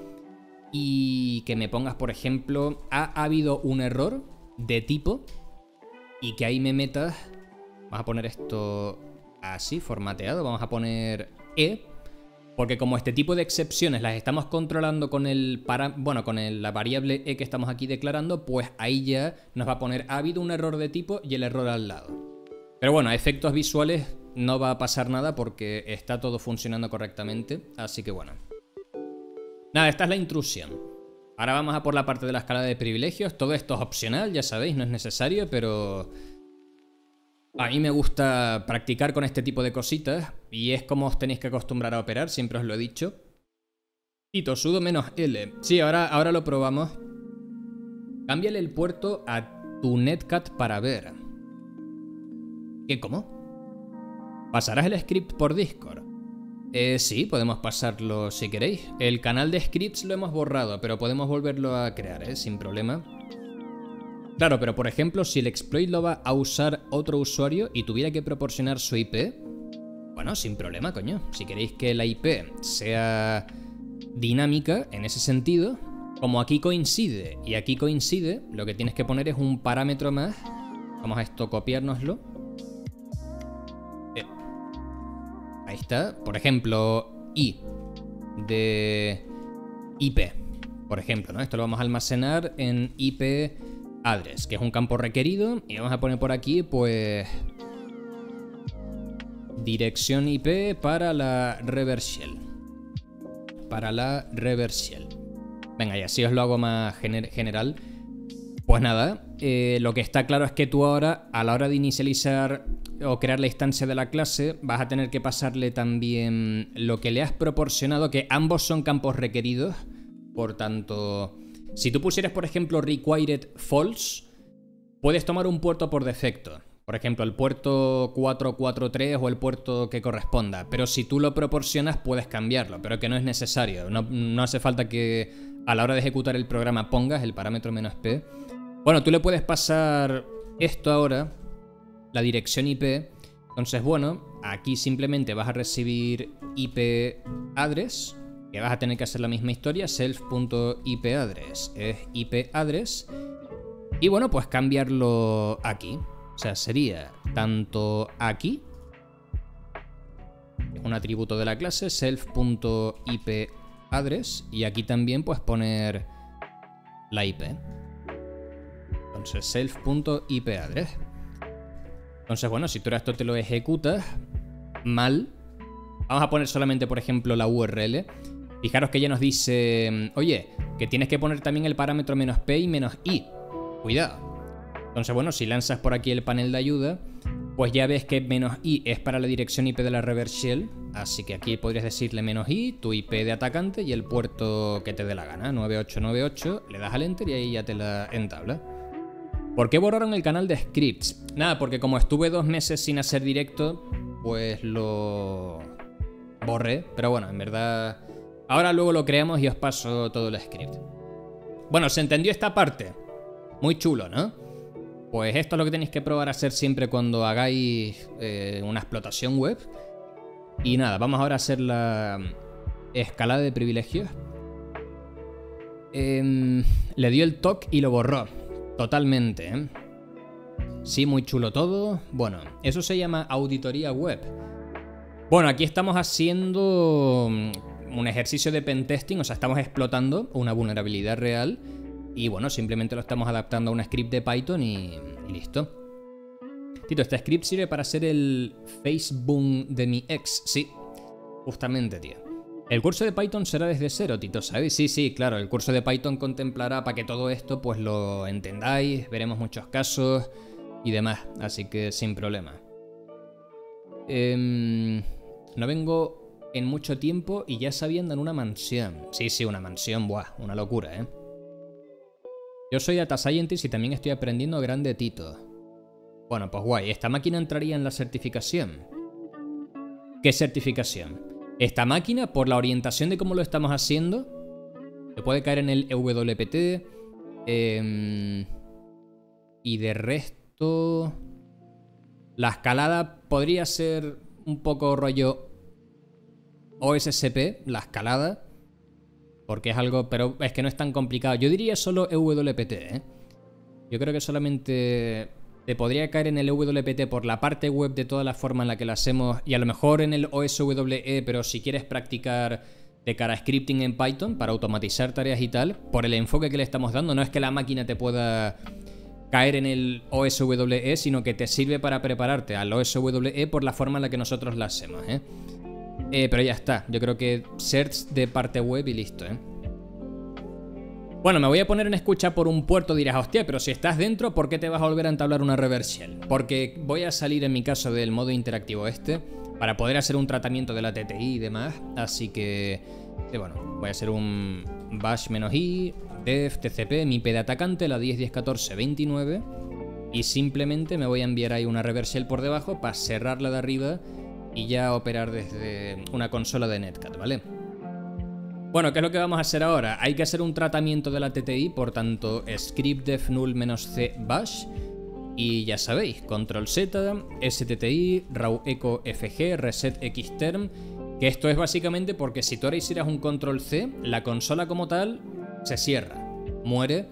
y que me pongas, por ejemplo, ha habido un error de tipo y que ahí me metas, vamos a poner esto así, formateado, vamos a poner e, porque como este tipo de excepciones las estamos controlando con el para, bueno, con la variable e que estamos aquí declarando, pues ahí ya nos va a poner ha habido un error de tipo y el error al lado. Pero bueno, a efectos visuales no va a pasar nada porque está todo funcionando correctamente, así que bueno. Nada, esta es la intrusión. Ahora vamos a por la parte de la escala de privilegios. Todo esto es opcional, ya sabéis, no es necesario, pero... A mí me gusta practicar con este tipo de cositas y es como os tenéis que acostumbrar a operar, siempre os lo he dicho. Y sudo menos L. Sí, ahora, ahora lo probamos. Cámbiale el puerto a tu netcat para ver. ¿Qué, cómo? ¿Pasarás el script por Discord? Eh, sí, podemos pasarlo si queréis. El canal de scripts lo hemos borrado, pero podemos volverlo a crear, ¿eh? Sin problema. Claro, pero por ejemplo, si el exploit lo va a usar otro usuario y tuviera que proporcionar su IP, bueno, sin problema, coño. Si queréis que la IP sea dinámica en ese sentido, como aquí coincide y aquí coincide, lo que tienes que poner es un parámetro más. Vamos a esto, copiárnoslo Ahí está. Por ejemplo, I de IP. Por ejemplo, ¿no? Esto lo vamos a almacenar en IP address, que es un campo requerido. Y vamos a poner por aquí, pues. Dirección IP para la reversiel. Para la reversiel. Venga, y así os lo hago más general. Pues nada, eh, lo que está claro es que tú ahora, a la hora de inicializar o crear la instancia de la clase, vas a tener que pasarle también lo que le has proporcionado, que ambos son campos requeridos. Por tanto, si tú pusieras, por ejemplo, required false, puedes tomar un puerto por defecto. Por ejemplo, el puerto 443 o el puerto que corresponda. Pero si tú lo proporcionas, puedes cambiarlo, pero que no es necesario. No, no hace falta que a la hora de ejecutar el programa pongas el parámetro menos "-p". Bueno, tú le puedes pasar esto ahora la dirección IP. Entonces, bueno, aquí simplemente vas a recibir IP address, que vas a tener que hacer la misma historia, self.ipaddress es IP address. Y bueno, pues cambiarlo aquí. O sea, sería tanto aquí, un atributo de la clase, self.ipaddress, y aquí también pues poner la IP. Entonces, self.ipaddress. Entonces, bueno, si tú esto te lo ejecutas mal, vamos a poner solamente, por ejemplo, la URL. Fijaros que ya nos dice, oye, que tienes que poner también el parámetro menos "-p" y menos "-i". Cuidado. Entonces, bueno, si lanzas por aquí el panel de ayuda, pues ya ves que menos "-i" es para la dirección IP de la reverse shell. Así que aquí podrías decirle menos "-i", tu IP de atacante y el puerto que te dé la gana, 9898, le das al enter y ahí ya te la entabla. ¿Por qué borraron el canal de scripts? Nada, porque como estuve dos meses sin hacer directo, pues lo borré. Pero bueno, en verdad... Ahora luego lo creamos y os paso todo el script. Bueno, ¿se entendió esta parte? Muy chulo, ¿no? Pues esto es lo que tenéis que probar a hacer siempre cuando hagáis eh, una explotación web. Y nada, vamos ahora a hacer la escalada de privilegios. Em, le dio el toque y lo borró. Totalmente, ¿eh? Sí, muy chulo todo. Bueno, eso se llama auditoría web. Bueno, aquí estamos haciendo mm, un ejercicio de pentesting, o sea, estamos explotando una vulnerabilidad real y bueno, simplemente lo estamos adaptando a un script de Python y, listo. Tito, este script sirve para hacer el Facebook de mi ex. Sí, justamente, tío. El curso de Python será desde cero, Tito, ¿sabes? Sí, sí, claro, el curso de Python contemplará para que todo esto pues lo entendáis, veremos muchos casos y demás, así que sin problema. Em, no vengo en mucho tiempo y ya sabiendo en una mansión. Sí, sí, una mansión, buah, una locura, ¿eh? Yo soy Data Scientist y también estoy aprendiendo grande Tito. Bueno, pues guay, ¿esta máquina entraría en la certificación? ¿Qué certificación? Esta máquina, por la orientación de cómo lo estamos haciendo, se puede caer en el WPT. Em, y de resto... La escalada podría ser un poco rollo OSCP, la escalada. Porque es algo, pero es que no es tan complicado. Yo diría solo EWPT, ¿eh? Yo creo que solamente te podría caer en el EWPT por la parte web de toda la forma en la que lo hacemos y a lo mejor en el OSWE, pero si quieres practicar de cara a scripting en Python para automatizar tareas y tal, por el enfoque que le estamos dando, no es que la máquina te pueda caer en el OSWE, sino que te sirve para prepararte al OSWE por la forma en la que nosotros la hacemos, ¿eh? Eh, pero ya está, yo creo que search de parte web y listo, ¿eh? Bueno, me voy a poner en escucha por un puerto, dirás, hostia, pero si estás dentro, ¿por qué te vas a volver a entablar una reversión? Porque voy a salir en mi caso del modo interactivo este, para poder hacer un tratamiento de la TTI y demás, así que, bueno, voy a hacer un bash-i, def, tcp, mi p de atacante, la 10.10.14.29, y simplemente me voy a enviar ahí una reversal por debajo para cerrarla de arriba y ya operar desde una consola de Netcat, ¿vale? Bueno, ¿qué es lo que vamos a hacer ahora? Hay que hacer un tratamiento de la TTI, por tanto, script def null "-c bash y ya sabéis, control Z, STTI, raw echo fg, reset xterm, que esto es básicamente porque si tú ahora hicieras un control C, la consola como tal se cierra, muere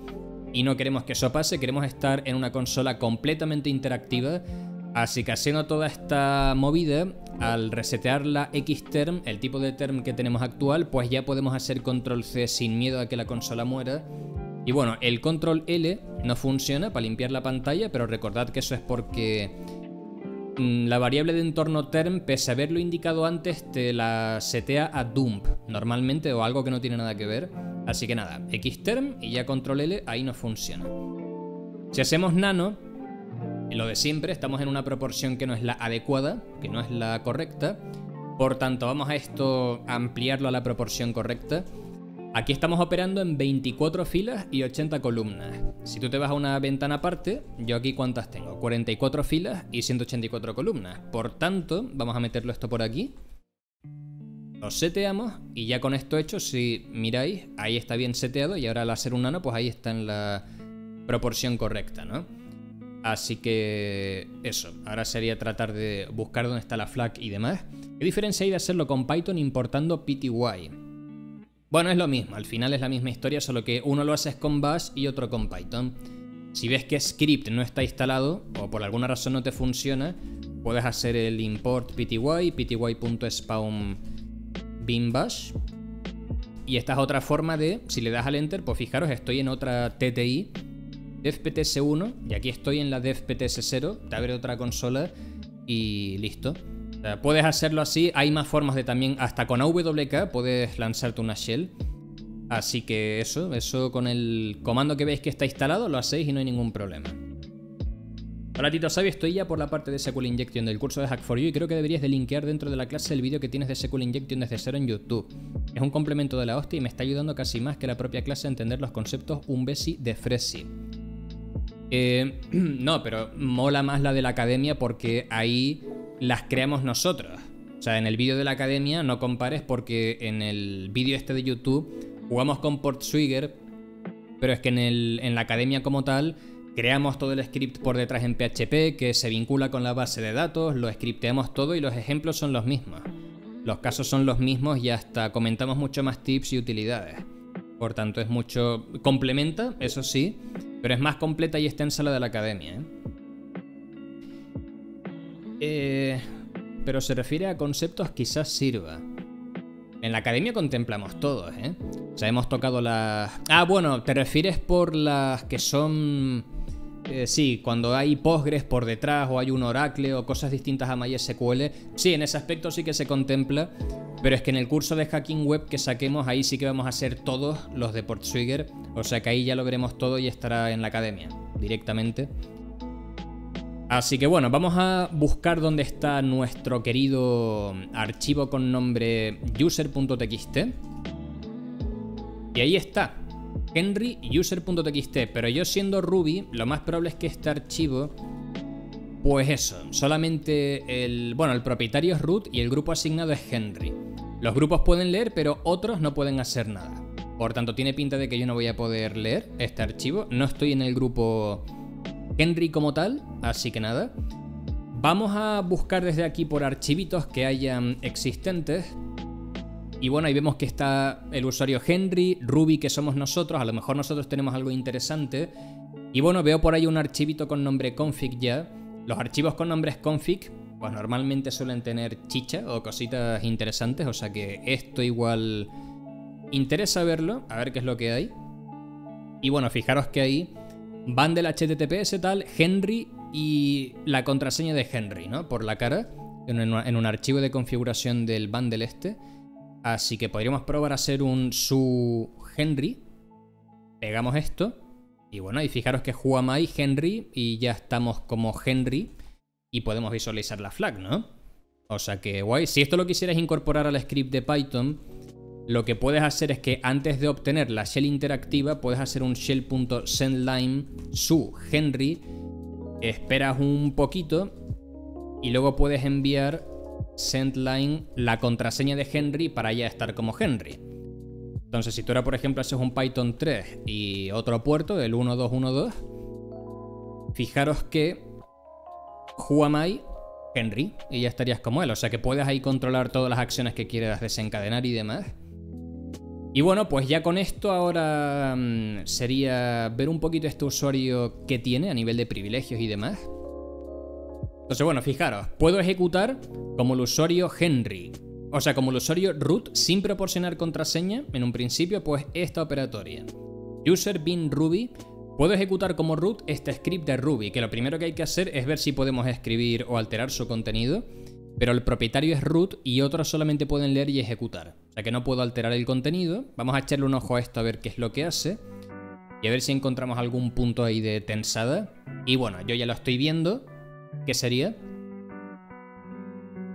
y no queremos que eso pase, queremos estar en una consola completamente interactiva Así que haciendo toda esta movida, al resetear la Xterm, el tipo de term que tenemos actual, pues ya podemos hacer control C sin miedo a que la consola muera. Y bueno, el control L no funciona para limpiar la pantalla, pero recordad que eso es porque mm, la variable de entorno term, pese a haberlo indicado antes, te la setea a dump normalmente o algo que no tiene nada que ver. Así que nada, Xterm y ya control L ahí no funciona. Si hacemos nano, lo de siempre, estamos en una proporción que no es la adecuada, que no es la correcta. Por tanto, vamos a esto ampliarlo a la proporción correcta. Aquí estamos operando en 24 filas y 80 columnas. Si tú te vas a una ventana aparte, yo aquí cuántas tengo? 44 filas y 184 columnas. Por tanto, vamos a meterlo esto por aquí. Lo seteamos y ya con esto hecho, si miráis, ahí está bien seteado y ahora al hacer un nano, pues ahí está en la proporción correcta, ¿no? Así que eso, ahora sería tratar de buscar dónde está la flag y demás. ¿Qué diferencia hay de hacerlo con Python importando PTY? Bueno, es lo mismo, al final es la misma historia, solo que uno lo haces con Bash y otro con Python. Si ves que script no está instalado o por alguna razón no te funciona, puedes hacer el import pty, pty.spawn bash. Y esta es otra forma de, si le das al enter, pues fijaros, estoy en otra TTI DevPTS1 y aquí estoy en la DevPTS0, te abre otra consola y listo. puedes hacerlo así, hay más formas de también, hasta con AWK puedes lanzarte una shell. Así que eso, eso con el comando que veis que está instalado lo hacéis y no hay ningún problema. Hola Tito Sabi, estoy ya por la parte de SQL Injection del curso de Hack4You y creo que deberías de linkear dentro de la clase el vídeo que tienes de SQL Injection desde cero en YouTube. Es un complemento de la hostia y me está ayudando casi más que la propia clase a entender los conceptos un besi de Fresi. Eh, [CLEARS THROAT] no, pero mola más la de la academia porque ahí las creamos nosotros. O sea, en el vídeo de la academia no compares porque en el vídeo este de YouTube jugamos con PortSwigger, pero es que en, el, en la academia como tal creamos todo el script por detrás en PHP que se vincula con la base de datos, lo scripteamos todo y los ejemplos son los mismos. Los casos son los mismos y hasta comentamos mucho más tips y utilidades. Por tanto, es mucho... Complementa, eso sí, pero es más completa y extensa la de la academia. ¿eh? Eh, pero se refiere a conceptos quizás sirva. En la academia contemplamos todos, ¿eh? O sea, hemos tocado las... Ah, bueno, te refieres por las que son... Eh, sí, cuando hay Postgres por detrás o hay un Oracle o cosas distintas a MySQL. Sí, en ese aspecto sí que se contempla. Pero es que en el curso de Hacking Web que saquemos, ahí sí que vamos a hacer todos los de Portswigger. O sea que ahí ya lo veremos todo y estará en la academia directamente. Así que bueno, vamos a buscar dónde está nuestro querido archivo con nombre user.txt. Y ahí está, Henry user.txt. Pero yo siendo Ruby, lo más probable es que este archivo, pues eso, solamente el, bueno, el propietario es root y el grupo asignado es Henry. Los grupos pueden leer, pero otros no pueden hacer nada. Por tanto, tiene pinta de que yo no voy a poder leer este archivo. No estoy en el grupo Henry como tal, así que nada. Vamos a buscar desde aquí por archivitos que hayan existentes. Y bueno, ahí vemos que está el usuario Henry, Ruby, que somos nosotros. A lo mejor nosotros tenemos algo interesante. Y bueno, veo por ahí un archivito con nombre config ya. Los archivos con nombres config, pues normalmente suelen tener chicha o cositas interesantes. O sea que esto igual interesa verlo, a ver qué es lo que hay. Y bueno, fijaros que ahí van del HTTPS tal, Henry y la contraseña de Henry, ¿no? Por la cara, en un, archivo de configuración del bundle este. Así que podríamos probar a hacer un su Henry. Pegamos esto. Y bueno, y fijaros que Huamai Henry y ya estamos como Henry y podemos visualizar la flag, ¿no? O sea que guay. Si esto lo quisieras incorporar al script de Python, lo que puedes hacer es que antes de obtener la shell interactiva, puedes hacer un shell.sendLine su Henry, esperas un poquito y luego puedes enviar sendLine la contraseña de Henry para ya estar como Henry. Entonces, si tú ahora, por ejemplo, haces un Python 3 y otro puerto, el 1212, fijaros que Huamai Henry y ya estarías como él. O sea que puedes ahí controlar todas las acciones que quieras desencadenar y demás. Y bueno, pues ya con esto ahora mm, sería ver un poquito este usuario que tiene a nivel de privilegios y demás. Entonces bueno, fijaros, puedo ejecutar como el usuario Henry, o sea, como el usuario root sin proporcionar contraseña, en un principio, pues esta operatoria. User bin Ruby, puedo ejecutar como root este script de Ruby, que lo primero que hay que hacer es ver si podemos escribir o alterar su contenido pero el propietario es root y otros solamente pueden leer y ejecutar. O sea que no puedo alterar el contenido. Vamos a echarle un ojo a esto a ver qué es lo que hace. Y a ver si encontramos algún punto ahí de tensada. Y bueno, yo ya lo estoy viendo. ¿Qué sería?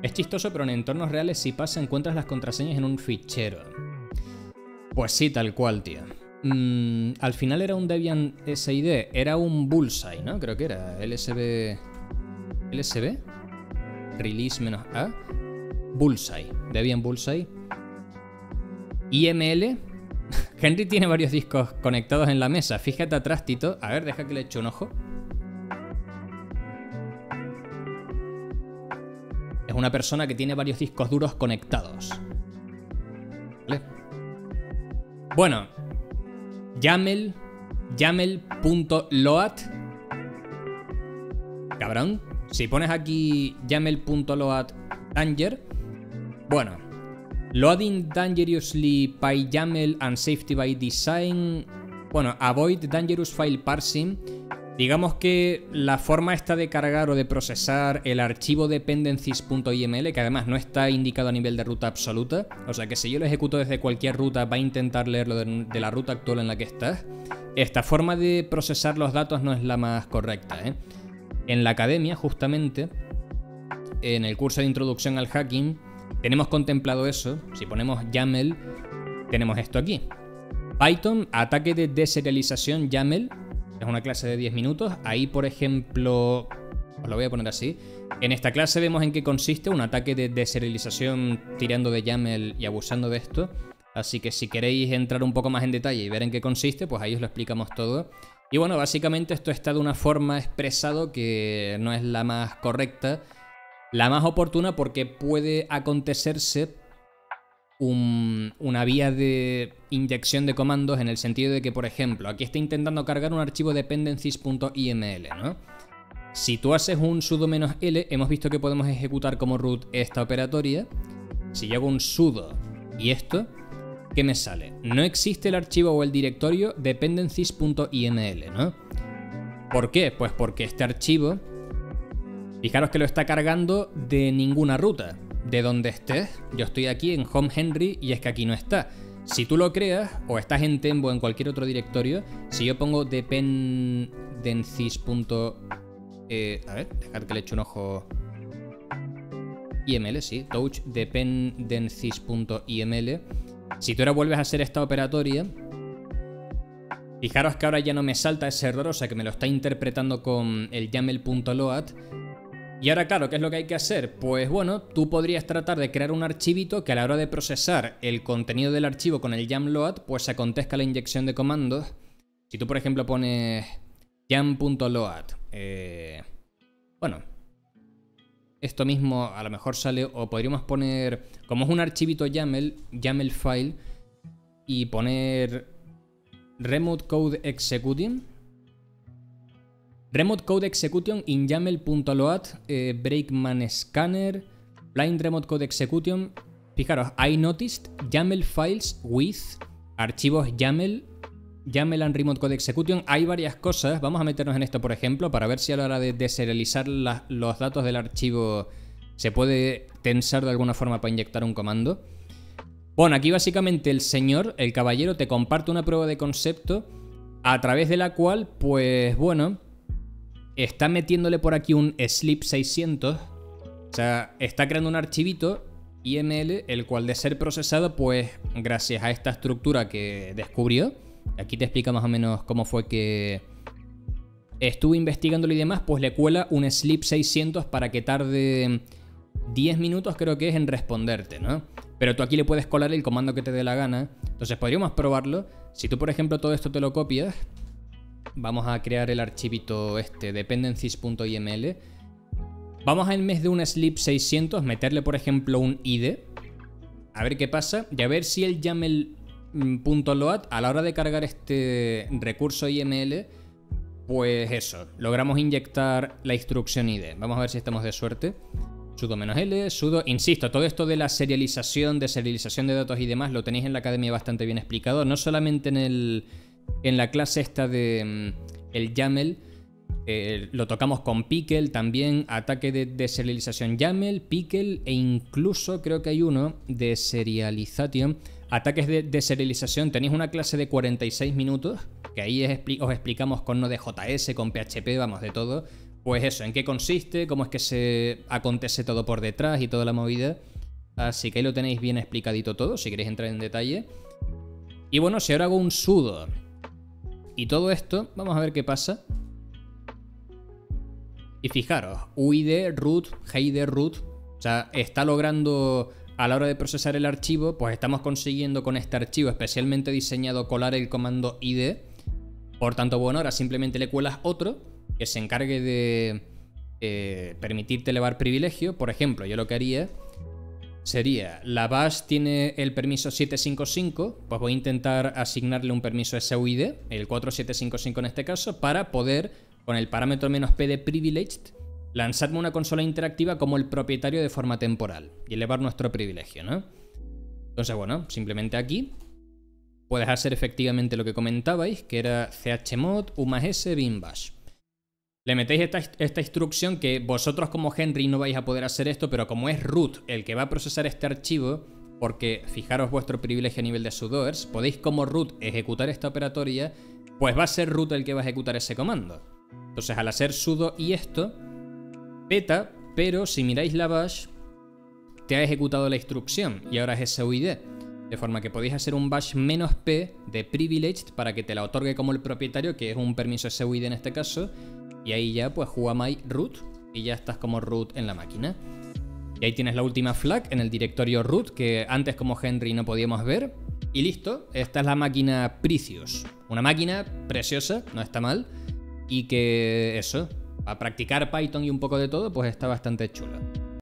Es chistoso, pero en entornos reales si pasa encuentras las contraseñas en un fichero. Pues sí, tal cual, tío. Mm, al final era un Debian SID, era un Bullseye, ¿no? Creo que era LSB... ¿LSB? release-a, Bullseye, Debian Bullseye. IML. [LAUGHS] Henry tiene varios discos conectados en la mesa. Fíjate atrás, Tito. A ver, deja que le eche un ojo. Es una persona que tiene varios discos duros conectados. Bueno. YAML. YAML.load. Cabrón. Si pones aquí yaml.load danger, bueno, loading dangerously by YAML and safety by design, bueno, avoid dangerous file parsing, Digamos que la forma esta de cargar o de procesar el archivo dependencies.iml, que además no está indicado a nivel de ruta absoluta, o sea que si yo lo ejecuto desde cualquier ruta va a intentar leerlo de, la ruta actual en la que estás, esta forma de procesar los datos no es la más correcta, ¿eh? En la academia, justamente, en el curso de introducción al hacking, tenemos contemplado eso. Si ponemos YAML, tenemos esto aquí. Python, ataque de deserialización YAML. Es una clase de 10 minutos. Ahí, por ejemplo, os lo voy a poner así. En esta clase vemos en qué consiste un ataque de deserialización tirando de YAML y abusando de esto. Así que si queréis entrar un poco más en detalle y ver en qué consiste, pues ahí os lo explicamos todo. Y bueno, básicamente esto está de una forma expresado que no es la más correcta, la más oportuna porque puede acontecerse una vía de inyección de comandos en el sentido de que, por ejemplo, aquí está intentando cargar un archivo dependencies.iml, ¿no? Si tú haces un sudo "-l", hemos visto que podemos ejecutar como root esta operatoria. Si yo hago un sudo y esto, ¿qué me sale? No existe el archivo o el directorio dependencies.iml, ¿no? ¿Por qué? Pues porque este archivo, fijaros que lo está cargando de ninguna ruta. De donde estés, yo estoy aquí en Home Henry y es que aquí no está. Si tú lo creas, o estás en Tembo o en cualquier otro directorio, si yo pongo dependencies. Eh, a ver, dejad que le eche un ojo. IML, sí, touch dependencies.iml. Si tú ahora vuelves a hacer esta operatoria, fijaros que ahora ya no me salta ese error, o sea que me lo está interpretando con el YAML.load. Y ahora, claro, ¿qué es lo que hay que hacer? Pues bueno, tú podrías tratar de crear un archivito que a la hora de procesar el contenido del archivo con el YAMLoad, pues acontezca la inyección de comandos. Si tú, por ejemplo, pones yam.load, eh, bueno, esto mismo a lo mejor sale, o podríamos poner, como es un archivito YAML, YAML file, y poner remote code executing. Remote code execution in YAML.load, eh, breakman scanner, blind remote code execution. Fijaros, I noticed YAML files with archivos YAML YAML and Remote Code Execution. Hay varias cosas. Vamos a meternos en esto, por ejemplo, para ver si a la hora de deserializar los datos del archivo se puede tensar de alguna forma para inyectar un comando. Bueno, aquí básicamente el señor, el caballero, te comparte una prueba de concepto a través de la cual, pues bueno, está metiéndole por aquí un sleep 600. O sea, está creando un archivito IML, el cual de ser procesado, pues gracias a esta estructura que descubrió, Aquí te explica más o menos cómo fue que estuve investigándolo y demás, pues le cuela un Sleep 600 para que tarde 10 minutos creo que es en responderte, ¿no? Pero tú aquí le puedes colar el comando que te dé la gana. Entonces podríamos probarlo. Si tú, por ejemplo, todo esto te lo copias, vamos a crear el archivito este, dependencies.iml. Vamos a en vez de un sleep 600 meterle, por ejemplo, un id. A ver qué pasa. Y a ver si el YAML .load, a la hora de cargar este recurso IML, pues eso, logramos inyectar la instrucción ID. Vamos a ver si estamos de suerte. Sudo "-l", sudo... Insisto, todo esto de la serialización, de serialización de datos y demás lo tenéis en la academia bastante bien explicado. No solamente en, el, en la clase esta de mm, el YAML, eh, lo tocamos con Pickle también, ataque de, de serialización YAML, Pickle e incluso creo que hay uno de serialización Ataques de, serialización, tenéis una clase de 46 minutos, que ahí os explicamos con Node.js, con PHP, vamos, de todo. Pues eso, en qué consiste, cómo es que se acontece todo por detrás y toda la movida. Así que ahí lo tenéis bien explicadito todo, si queréis entrar en detalle. Y bueno, si ahora hago un sudo y todo esto, vamos a ver qué pasa. Y fijaros, UID root, GID root, o sea, está logrando a la hora de procesar el archivo, pues estamos consiguiendo con este archivo especialmente diseñado colar el comando id. Por tanto, bueno, ahora simplemente le cuelas otro que se encargue de eh, permitirte elevar privilegio. Por ejemplo, yo lo que haría sería, la bash tiene el permiso 755, pues voy a intentar asignarle un permiso SUID, el 4755 en este caso, para poder, con el parámetro "-p de privileged, lanzarme una consola interactiva como el propietario de forma temporal y elevar nuestro privilegio, ¿no? Entonces, bueno, simplemente aquí puedes hacer efectivamente lo que comentabais, que era chmod u más s bin bash. Le metéis esta, instrucción que vosotros como Henry no vais a poder hacer esto, pero como es root el que va a procesar este archivo, porque fijaros vuestro privilegio a nivel de sudoers, podéis como root ejecutar esta operatoria, pues va a ser root el que va a ejecutar ese comando. Entonces al hacer sudo y esto, beta, pero si miráis la bash, te ha ejecutado la instrucción y ahora es SUID. De forma que podéis hacer un bash "-p de privileged para que te la otorgue como el propietario, que es un permiso SUID en este caso. Y ahí ya pues my root y ya estás como root en la máquina. Y ahí tienes la última flag en el directorio root que antes como Henry no podíamos ver. Y listo, esta es la máquina Precious. Una máquina preciosa, no está mal. Y que eso, a practicar Python y un poco de todo, pues está bastante chulo.